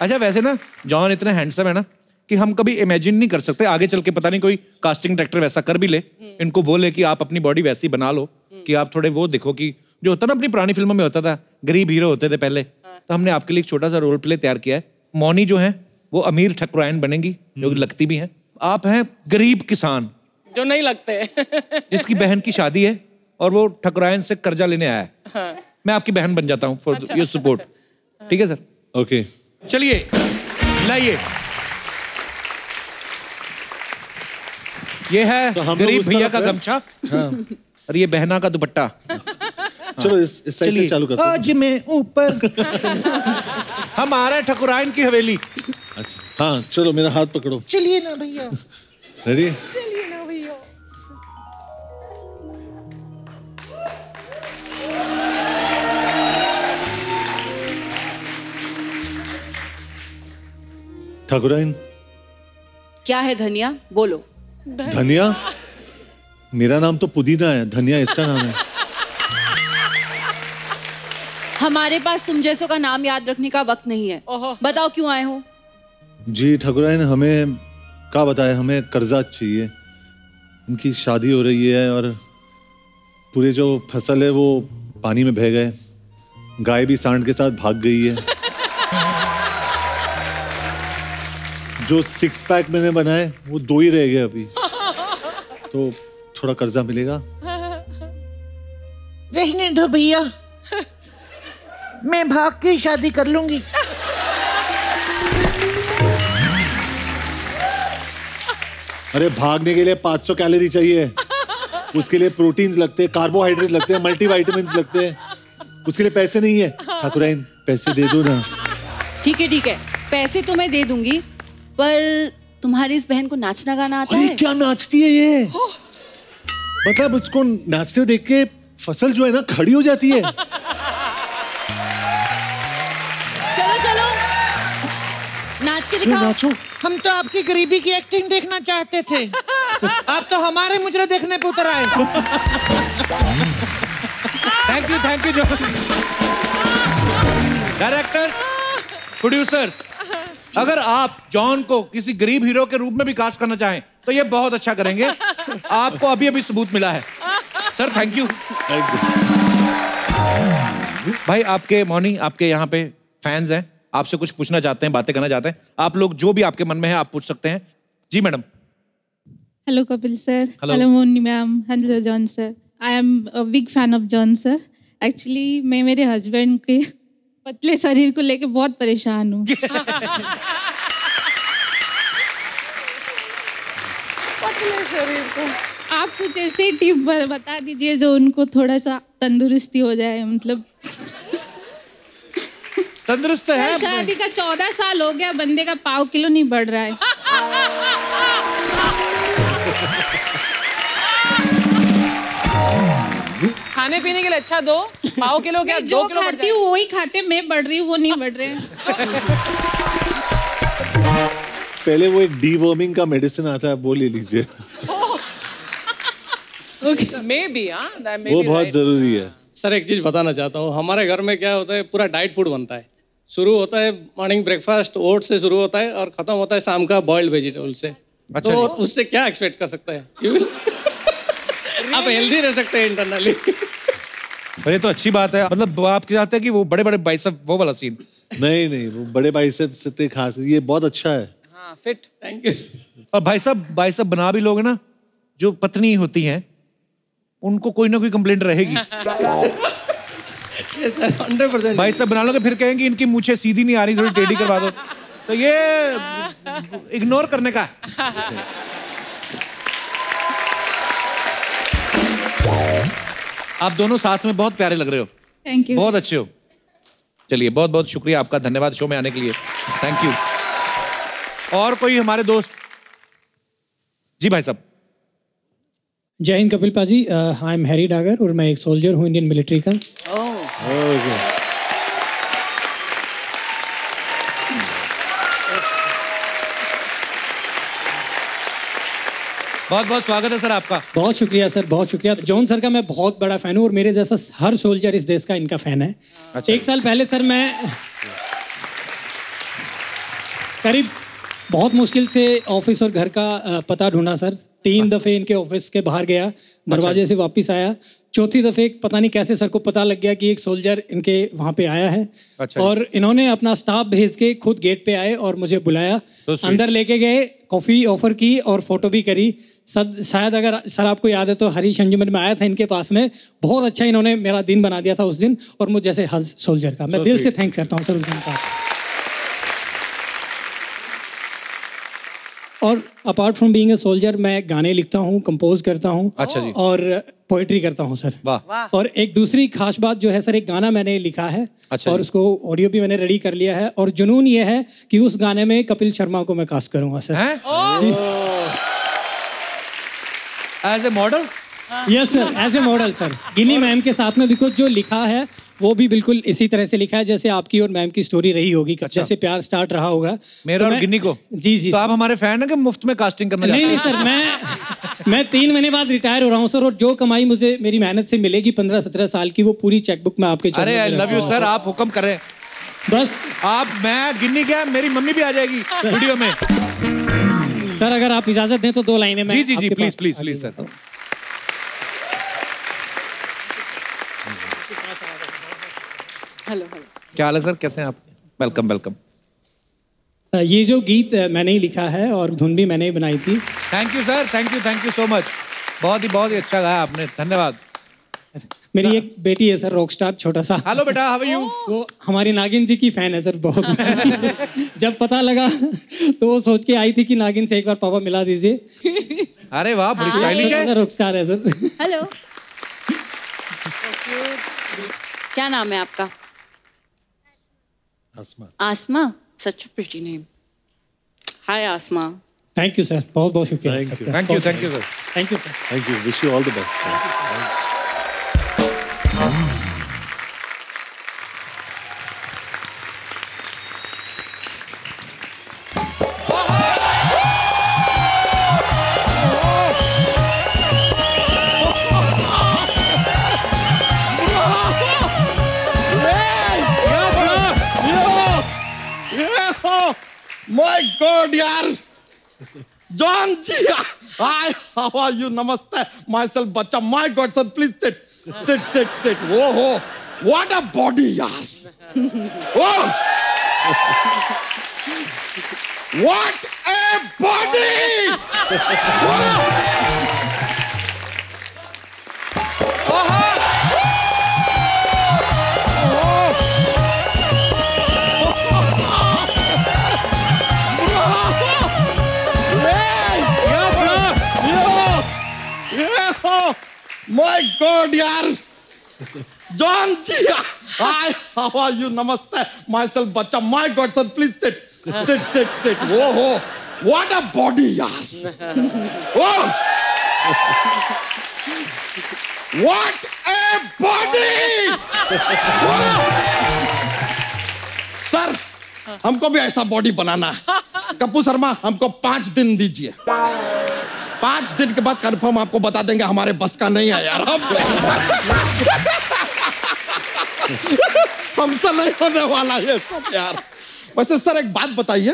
B: अच्छा वैसे ना जॉन इतने हैंडसम है ना कि हम कभी इमेजिन नहीं कर सकते। आगे चल के पता नहीं कोई कास्टिंग डायरेक्टर वैसा कर भी ले। इनको बोले कि आप अपनी बॉडी वैसी बना लो कि आप थोड़े वो देखो कि जो होता ना अपनी पुरानी फ़िल्मों में होता था गरीब हीरो होते थे पहले। तो हमने आपके लिए एक छोटा सा रोल प्ले तैयार किया है। मौनी जो है वो अमीर ठकुरायन बनेंगी जो लगती भी हैं। आप हैं गरीब किसान।
N: जो नहीं लगते।
B: जिसकी बहन की शादी है और वो ठकुरायन से कर्जा लेने आया है।
N: हाँ।
B: मैं आपकी बहन बन जाता हूँ फॉर योर सपोर्ट ठीक है सर
E: ओके
B: चलिए लाइए। ये है
E: तो
B: गरीब भैया का गमछा
E: हाँ।
B: और ये बहना का दुपट्टा।
E: चलो इस, इस साइड से चालू करते हैं।
B: आज मैं ऊपर। हम आ रहे हैं ठकुरायन की हवेली।
E: अच्छा। हाँ चलो मेरा हाथ पकड़ो।
B: चलिए ना भैया।
E: रेडी ठाकुराइन
D: क्या है धनिया? बोलो।
E: धनिया? मेरा नाम तो पुदीना है धनिया इसका नाम है।
D: हमारे पास तुम जैसों का नाम याद रखने का वक्त नहीं है। बताओ क्यों आए हो?
E: जी ठाकुराइन हमें क्या बताए हमें कर्जा चाहिए। उनकी शादी हो रही है और पूरे जो फ़सल है वो पानी में बह गए। गाय भी सांड के साथ भाग गई है। जो सिक्स पैक मैंने बनाए वो दो ही रह गए अभी। तो थोड़ा कर्जा मिलेगा?
O: रहने दो भैया। मैं भाग के शादी कर लूँगी।
E: अरे भागने के लिए 500 कैलोरी चाहिए। उसके लिए प्रोटीन्स लगते हैं कार्बोहाइड्रेट लगते हैं मल्टीविटामिन्स लगते हैं। उसके लिए पैसे नहीं है। ठाकुराइन पैसे दे दो ना।
D: ठीक है ठीक है। पैसे तो मैं दे दूँगी पर तुम्हारी इस बहन को नाचना गाना आता है?
E: क्या नाचती है ये? मतलब उसको नाचते हुए देख के फ़सल जो है ना खड़ी हो जाती है।
D: चलो चलो। नाच के दिखाओ।
E: नाचो।
O: हम तो आपकी गरीबी की एक्टिंग देखना चाहते थे। आप तो हमारे मुजरे देखने पे उतर आए
B: thank you thank you director producers अगर आप जॉन को किसी गरीब हीरो के रूप में भी कास्ट करना चाहें तो ये बहुत अच्छा करेंगे आपको अभी अभी सबूत मिला है सर थैंक यू भाई आपके मॉर्निंग आपके यहाँ पे फैंस हैं आपसे कुछ पूछना चाहते हैं बातें करना चाहते हैं आप लोग जो भी आपके मन में है आप पूछ सकते हैं जी madam
P: hello sir.
B: Hello.
P: Hello, Moni ma'am. Hello, John sir. I am a big fan of John sir. मैं मेरे हस्बैंड के पतले शरीर को लेके बहुत परेशान हूँ।
N: पतले शरीर को।
P: आप कुछ ऐसे टिप बता दीजिए जो उनको थोड़ा सा तंदुरुस्ती हो जाए मतलब।
B: तंदुरुस्त है
P: शादी का चौदह साल हो गया बंदे का पाव किलो नहीं बढ़ रहा है।
N: खाने पीने के लिए अच्छा दो। पाव किलो क्या दो
P: जो
N: किलो
P: खाती हूँ वही खाते मैं बढ़ रही हूँ वो नहीं बढ़ रहे
E: पहले वो एक डीवर्मिंग का मेडिसिन आता है वो ले लीजिए।
N: मे बी हाँ
E: वो बहुत ज़रूरी है।
Q: सर एक चीज़ बताना चाहता हूँ हमारे घर में क्या होता है पूरा डाइट फ़ूड बनता है। शुरू होता है मॉर्निंग ब्रेकफास्ट ओट से शुरू होता है और खत्म होता है शाम का बॉइल्ड वेजिटेबल से।
B: अच्छा।
Q: तो उससे क्या एक्सपेक्ट कर सकते हैं? आप हेल्दी रह सकते हैं इंटरनली
B: पर ये तो अच्छी बात है। मतलब आप चाहते हैं कि वो बड़े बड़े बाइसेप वो वाला सीन
E: नहीं नहीं वो बड़े बाइसेप से इतने खास ये बहुत अच्छा है।
N: हाँ फिट
Q: थैंक यू
B: और भाई साहब भाई साहब बना भी लोगे ना जो पत्नी होती हैं उनको कोई ना कोई कंप्लेंट रहेगी।
Q: हंड्रेड परसेंट
B: भाई साहब बना लोगे फिर कहेंगे इनकी मुझे सीधी नहीं आ रही थोड़ी टेढ़ी करवा दो। तो ये इग्नोर करने का आप दोनों साथ में बहुत प्यारे लग रहे हो।
P: थैंक यू
B: बहुत अच्छे हो। चलिए बहुत बहुत शुक्रिया आपका धन्यवाद शो में आने के लिए। थैंक यू और कोई हमारे दोस्त? जी भाई साहब।
R: जय हिंद कपिल पाजी। आई एम हैरी डागर और मैं एक सोल्जर हूँ इंडियन मिलिट्री का।
B: बहुत बहुत स्वागत है सर आपका।
R: बहुत शुक्रिया सर बहुत शुक्रिया। जॉन सर का मैं बहुत बड़ा फ़ैन हूँ और मेरे जैसा हर सोल्जर इस देश का इनका फ़ैन है।
B: अच्छा।
R: एक साल पहले सर मैं करीब बहुत मुश्किल से ऑफ़िस और घर का पता ढूंढा सर। तीन दफे इनके ऑफ़िस के बाहर गया दरवाजे से वापस आया। चौथी दफे पता नहीं कैसे सर को पता लग गया कि एक सोल्जर इनके वहाँ पे आया है।
B: अच्छा
R: और इन्होंने अपना स्टाफ भेज के खुद गेट पे आए और मुझे बुलाया।
B: तो
R: अंदर लेके गए कॉफ़ी ऑफ़र की और फ़ोटो भी करी। सद शायद अगर सर आपको याद है तो हरीश अंजुमन में आया था इनके पास में। बहुत अच्छा इन्होंने मेरा दिन बना दिया था उस दिन और मुझ जैसे हर सोल्जर का। मैं दिल से। थैंक्स करता हूँ सर उस दिन का। और apart from being a soldier मैं गाने लिखता हूँ कंपोज करता हूँ
B: अच्छा जी।
R: और पोइट्री करता हूँ सर
B: वाह।
R: और एक दूसरी खास बात जो है सर एक गाना मैंने लिखा है
B: अच्छा
R: और उसको ऑडियो भी मैंने रेडी कर लिया है और जुनून ये है कि उस गाने में कपिल शर्मा को मैं कास्ट करूँगा sir
B: as a model
R: yes sir as a model sir Ginni ma'am के साथ में बिकॉज़ जो लिखा है वो भी बिल्कुल इसी तरह से लिखा है जैसे आपकी और मैम की स्टोरी रही होगी। अच्छा। जैसे प्यार स्टार्ट रहा होगा।
B: मेरा
R: तो
B: और गिन्नी को?
R: जी जी।
B: तो आप हमारे फ़ैन हैं कि मुफ़्त में कास्टिंग करना
R: नहीं नहीं सर मैं मैं तीन महीने बाद रिटायर हो रहा हूँ सर और जो कमाई मुझे मेरी मेहनत से मिलेगी पंद्रह सत्रह साल की वो पूरी चेकबुक में आपके
B: अरे आई लव यू सर आप हुक्म करें।
R: बस।
B: आप मैं गिन्नी क्या मेरी मम्मी भी आ जाएगी वीडियो में।
R: सर अगर आप इजाज़त दें तो दो लाइनें मैं
B: जी जी जी please
R: please
B: please sir
N: hello hello
B: क्या हाल है सर? कैसे हैं आप? वेलकम वेलकम
R: ये जो गीत मैंने ही लिखा है और धुन भी मैंने ही बनाई थी।
B: Thank you sir thank you thank you so much बहुत ही बहुत ही अच्छा गाया आपने. धन्यवाद.
R: मेरी एक बेटी है सर रॉक स्टार छोटा सा
B: हेलो बेटा हाउ आर यू
R: वो हमारी नागिन जी की फ़ैन है सर बहुत। जब पता लगा तो वो सोच के आई थी कि नागिन से एक बार पापा मिला दीजिए।
B: अरे वाह बड़ी स्टाइलिश है।
R: रॉक स्टार है सर
D: हेलो क्या नाम है आपका?
E: Asma
D: Asma such pretty name hi Asma
R: thank you sir बहुत बहुत शुक्रिया
E: Thank you.
B: Thank
R: you thank you
E: sir thank you sir thank you wish
S: you all the best my Hi how are you नमस्ते myself Bachcha my god sir please sit sit sit sit वो हो what a body यार oh what a my god यार। John ji hi how are you नमस्ते। Myself Bachcha. My god sir please sit sit sit sit वो हो what a body यार। Oh. What a body sir हमको भी ऐसा body बनाना है। कपूर शर्मा, हमको पाँच दिन दीजिए। पाँच दिन के बाद कंफर्म आपको बता देंगे हमारे बस का नहीं है यार हम हमसे नहीं होने वाला ये सब यार। वैसे सर एक बात बताइए।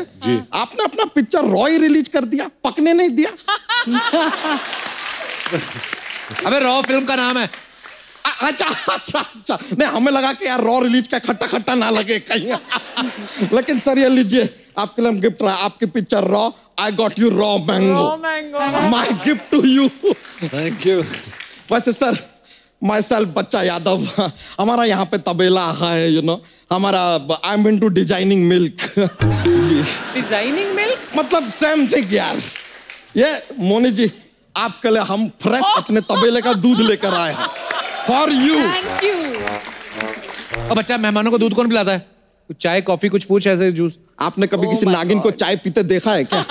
S: आपने अपना पिक्चर रॉय रिलीज़ कर दिया पकने नहीं दिया?
T: अबे रॉ फ़िल्म का नाम है।
S: अच्छा अच्छा अच्छा। नहीं हमें लगा कि यार रॉ रिलीज़ का खट्टा खट्टा ना लगे कहीं। लेकिन सर ये लीजिए। आपके लिए हम गिफ्ट रहा आपकी picture raw I got you raw mango my gift to you
T: thank you
S: वैसे sir my self Bachcha Yadav. हमारा यहाँ पे तबेला है यू नो हमारा I am into designing milk ji.
N: Designing milk
S: मतलब सेम थिंग यार। ये मोनी जी आपके लिए हम फ्रेश अपने तबेले का दूध लेकर आए हैं। फॉर यू
D: थैंक यू
T: अब बच्चा मेहमानों को दूध कौन पिलाता है? चाय कॉफ़ी कुछ पूछ ऐसे जूस।
S: आपने कभी oh किसी नागिन God. को चाय पीते देखा है क्या?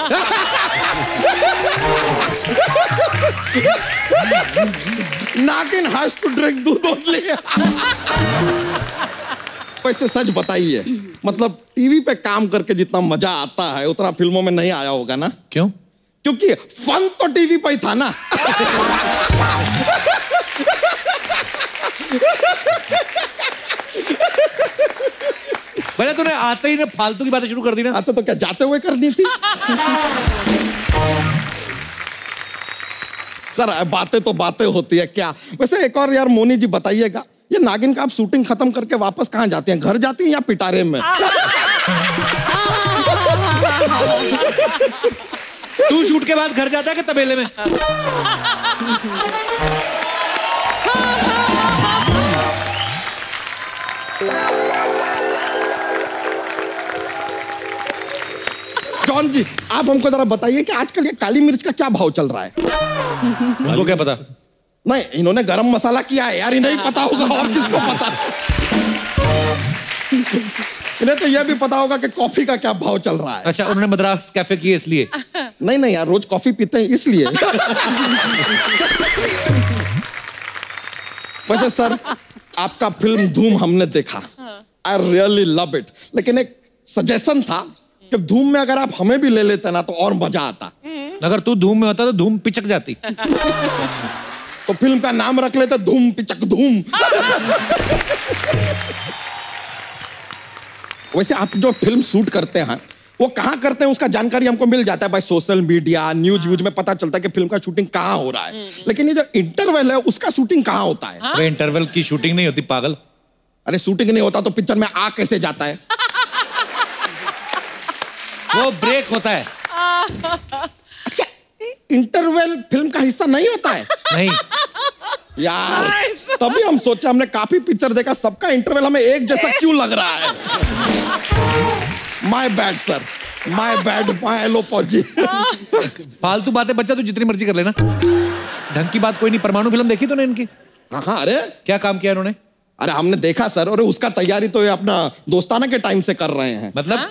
S: Nagin has to drink doodh only वैसे सच बताइए। मतलब टीवी पे काम करके जितना मज़ा आता है उतना फ़िल्मों में नहीं आया होगा ना?
T: क्यों?
S: क्योंकि फन तो टीवी पे ही था ना।
T: भले तूने आते ही ना फालतू की बातें शुरू कर दी ना।
S: आते तो क्या जाते हुए करनी थी? सर बातें तो बातें होती है क्या? वैसे एक और यार मोनी जी बताइएगा ये नागिन का आप शूटिंग खत्म करके वापस कहाँ जाते हैं? घर जाती हैं या पिटारे में?
T: तू शूट के बाद घर जाता है कि तबेले में?
S: जॉन जी? आप हमको जरा बताइए कि आजकल ये काली मिर्च का क्या भाव चल रहा है?
T: उनको क्या पता?
S: नहीं इन्होंने गरम मसाला किया है यार इन्हें पता होगा और किसको पता? इन्हें तो यह भी पता होगा कि कॉफ़ी का क्या भाव चल रहा है।
T: अच्छा उन्होंने मद्रास कैफ़े किए इसलिए?
S: नहीं नहीं यार रोज कॉफ़ी पीते हैं इसलिए। वैसे सर आपका फ़िल्म धूम हमने देखा। आई रियली लव इट लेकिन एक सजेशन था कि धूम में अगर आप हमें भी ले लेते ना तो और मज़ा आता।
T: अगर तू धूम में होता तो धूम पिचक जाती।
S: तो फ़िल्म का नाम रख लेते धूम पिचक धूम। वैसे आप जो फ़िल्म शूट करते हैं वो कहाँ करते हैं उसका जानकारी हमको मिल जाता है भाई सोशल मीडिया न्यूज़ व्यूज़ में पता चलता है कि फ़िल्म का शूटिंग कहाँ हो रहा है। लेकिन ये जो इंटरवल है उसका शूटिंग कहाँ होता है?
T: इंटरवल की शूटिंग नहीं होती पागल।
S: अरे शूटिंग नहीं होता तो पिक्चर में आ कैसे जाता है?
T: वो ब्रेक होता है।
S: इंटरवल फ़िल्म का हिस्सा नहीं होता है?
T: नहीं।
S: यार तभी हम सोचे हमने काफ़ी पिक्चर देखा सबका इंटरवल हमें एक जैसा क्यों लग रहा है? My bad sir my bad my एलोपॉजी
T: फालतू बातें बच्चा तू जितनी मर्ज़ी कर लेना। ढंग की बात कोई नहीं परमाणु फ़िल्म देखी तूने इनकी?
S: हाँ हाँ अरे।
T: क्या काम किया इन्होंने?
S: अरे हमने देखा सर और उसका तैयारी तो ये अपना दोस्ताना के टाइम से कर रहे हैं।
T: मतलब?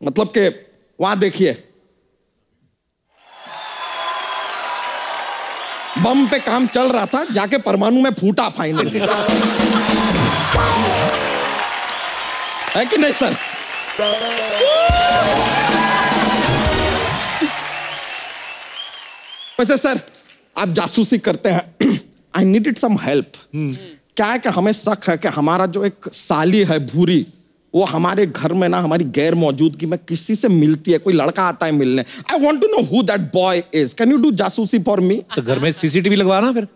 S: मतलब कि वहाँ देखिए। बम पे काम चल रहा था जाके परमाणु में फूटा फाइनली है कि नहीं सर वैसे सर आप जासूसी करते हैं। आई नीडेड सम हेल्प क्या है कि हमें शक है कि हमारा जो एक साली है भूरी वो हमारे घर में ना हमारी गैर मौजूदगी में किसी से मिलती है कोई लड़का आता है मिलने। I want to know who that boy is can you do jasoosi for me
T: तो घर में सीसीटीवी लगवाना फिर।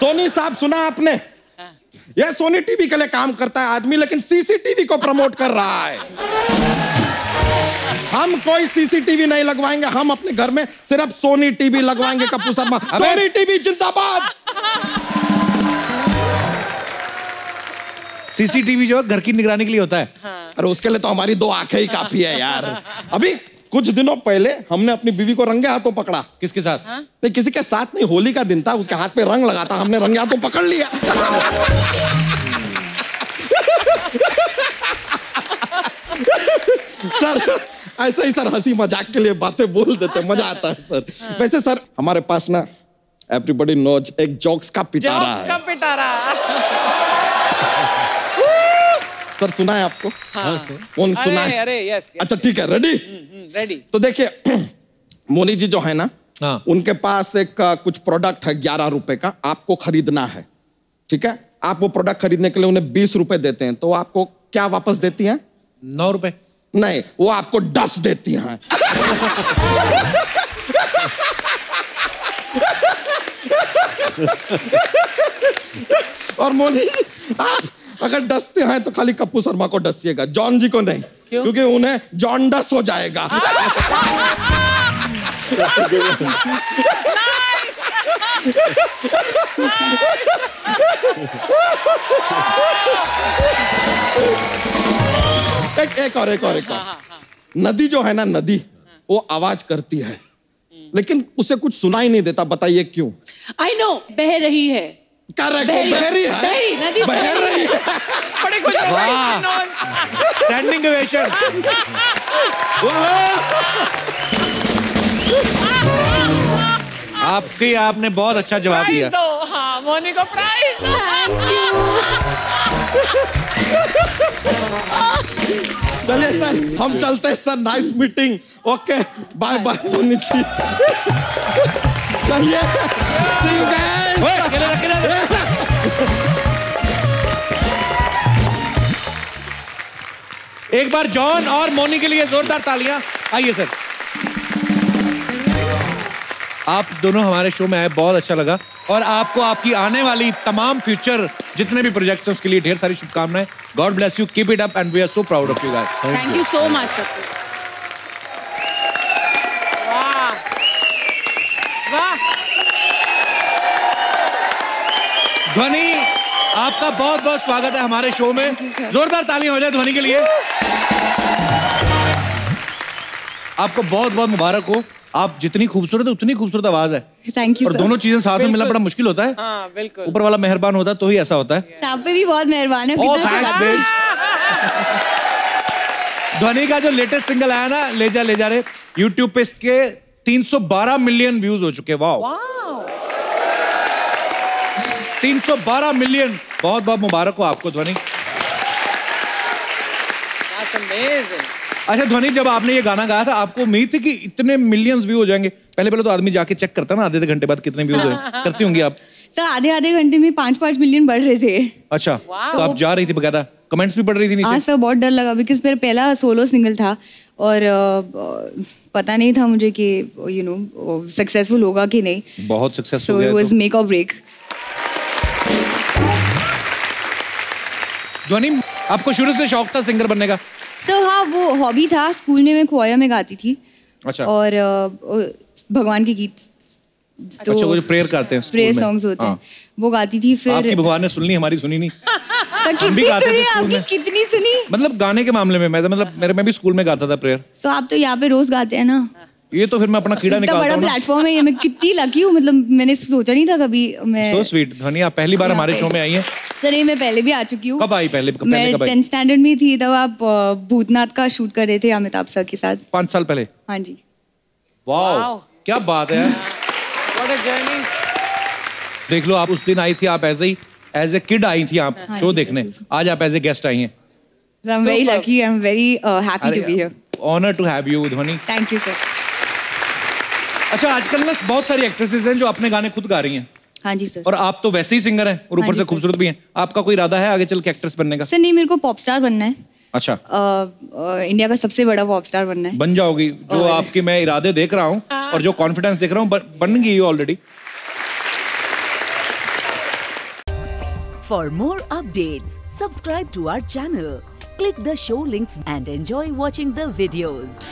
S: सोनी साहब सुना आपने? यह सोनी टीवी के लिए काम करता है आदमी लेकिन सीसीटीवी को प्रमोट कर रहा है। हम कोई सीसीटीवी नहीं लगवाएँगे हम अपने घर में सिर्फ़ सोनी टीवी लगवाएँगे कपूर शर्मा। सोनी टीवी जिंदाबाद!
T: सीसीटीवी जो है घर की निगरानी के लिए होता है।
S: अरे उसके लिए तो हमारी दो आँखें ही काफ़ी है यार। अभी कुछ दिनों पहले हमने अपनी बीवी को रंगे हाथों पकड़ा।
T: किसके साथ?
S: नहीं किसी के साथ नहीं होली का दिन था उसके हाथ पे रंग लगा था हमने रंगे हाथों पकड़ लिया। सर ऐसे ही सर हँसी मज़ाक के लिए बातें बोल देते मज़ा आता है सर। वैसे सर हमारे पास ना एवरीबॉडी नोज़ एक जोक्स का पिटारा
N: जॉक्स का
S: है
N: पिटारा।
S: सर सुना है। आपको
N: हाँ।
S: कौन सुना
N: अरे
S: है
N: अरे यस यस
S: अच्छा ठीक है रेडी
N: रेडी
S: तो देखिए मोनी जी जो है ना
T: हाँ।
S: उनके पास एक कुछ प्रोडक्ट है ग्यारह रुपए का आपको खरीदना है ठीक है? आप वो प्रोडक्ट खरीदने के लिए उन्हें बीस रुपए देते हैं तो आपको क्या वापस देती हैं?
B: नौ रुपए।
S: नहीं वो आपको दस देती हैं। और मोनी आप अगर डसते हैं तो खाली कप्पू शर्मा को डसिएगा जॉन जी को नहीं क्योंकि उन्हें जॉन डस हो जाएगा। एक एक और एक और एक और। नदी जो है ना नदी वो आवाज़ करती है। लेकिन उसे कुछ सुनाई नहीं देता बताइए क्यों?
D: आई नो बह रही है।
S: है है
N: बड़े खुश हो
B: वाह। स्टैंडिंग ओवेशन आपकी आपने बहुत अच्छा जवाब दिया।
N: दो। हाँ मोनी को प्राइज दो
S: चलिए सर हम चलते हैं sir nice meeting okay bye bye Moni ji चलिए
B: एक बार जॉन और मोनी के लिए जोरदार तालियाँ। आइए सर। आप दोनों हमारे शो में आए बहुत अच्छा लगा। और आपको आपकी आने वाली तमाम फ्यूचर जितने भी प्रोजेक्ट्स हैं उसके लिए ढेर सारी शुभकामनाएँ। God bless you keep it up and we are so proud of you guys
D: thank you so much
N: वाह वाह
B: ध्वनि आपका बहुत बहुत स्वागत है हमारे शो में। जोरदार तालियाँ हो जाए ध्वनि के लिए। आपको बहुत बहुत मुबारक हो। आप जितनी खूबसूरत है उतनी खूबसूरत आवाज़ है।
T: थैंक यू
B: और दोनों चीज़ें साथ में मिलना बड़ा मुश्किल होता है।
N: हाँ बिल्कुल।
B: ऊपर वाला मेहरबान होता है तो ही ऐसा होता है।
T: पे भी बहुत मेहरबान है.
B: ध्वनि का जो लेटेस्ट सिंगल आया ना ले जा ले जा रहे यूट्यूब पे इसके 312 मिलियन व्यूज़ हो चुके वाओ 312 मिलियन। बहुत बहुत मुबारक हो आपको ध्वनि। अच्छा ध्वनि जब आपने ये गाना गाया था आपको उम्मीद थी कि इतने मिलियंस व्यू हो जाएँगे? पहले पहले तो आदमी जाके चेक करता ना आधे आधे घंटे बाद कितने व्यूज़ हुए करती होंगी आप।
T: सर आधे आधे घंटे में पाँच पाँच मिलियन बढ़ रहे थे।
B: अच्छा तो आप जा रही थी बकायदा कमेंट्स भी पढ़ रही थी
T: हाँ
B: नीचे
T: सर बहुत डर लगा बिकॉज़ मेरा पहला सोलो सिंगल था। और पता नहीं था मुझे कि यू नो सक्सेसफुल होगा कि नहीं।
B: बहुत
T: successful
B: so
T: it
B: was.
T: Make और ब्रेक
B: ध्वनि आपको शुरू से शौक था सिंगर बनने का?
T: सो हाँ वो हॉबी था। स्कूल में मैं खोया में गाती थी।
B: अच्छा।
T: और भगवान के गीत तो
B: अच्छा वो जो प्रेयर करते हैं
T: प्रेयर सॉन्ग्स होते
B: हाँ।
T: हैं। वो गाती थी फिर आपकी
B: भगवान ने सुन ली हमारी सुनी नहीं।
T: सर
B: भी
T: कितनी
B: गाते
T: सुनी आपकी कितनी सुनी?
B: मतलब गाने के मामले में मैं तो मतलब मेरे मैं भी स्कूल में गाता था प्रेयर
T: सो आप तो यहाँ पे रोज गाते हैं ना?
B: ये तो फिर मैं अपना कीड़ा
T: इतना
B: निकालता
T: बड़ा
B: हूँ
T: प्लेटफॉर्म है ये मैं कितनी लकी हूँ मतलब मैंने सोचा नहीं था कभी मैं
B: सो स्वीट ध्वनि आप पहली बार हमारे शो में आई हैं।
T: सर ये मैं पहले भी आ चुकी हूँ।
B: कब आई पहले पहले
T: मैं
B: कब आई?
T: टेंथ स्टैंडर्ड में थी तब आप भूतनाथ का शूट कर रहे थे अमिताभ सर के साथ।
B: पाँच साल पहले।
T: हाँ जी।
B: वाह क्या बात है। देख लो आप उस दिन आई थी आप as a as a kid आई थी आप
T: हाँ
B: शो देखने। आज आप एज ए गेस्ट आई हैं।
T: I am very lucky I am very happy to be here
B: honour to have you Dhvani
T: thank you sir
B: अच्छा आजकल ना बहुत सारी एक्ट्रेसेस हैं जो अपने गाने खुद गा रही हैं।
T: हाँ जी सर
B: और आप तो वैसे ही सिंगर हैं और
T: हाँ
B: ऊपर
T: जी,
B: से खूबसूरत भी हैं। आपका कोई इरादा है आगे चल के एक्ट्रेस बनने का?
T: सर नहीं मेरे को पॉप स्टार बनना है।
B: अच्छा।
T: अ, अ, इंडिया का सबसे बड़ा पॉप स्टार बनना है।
B: बन जाओगी जो आपके मैं इरादे देख रहा हूँ और जो कॉन्फिडेंस देख रहा हूँ बन- बन गई already
U: For more updates, subscribe to our channel, click the show links and enjoy watching the videos.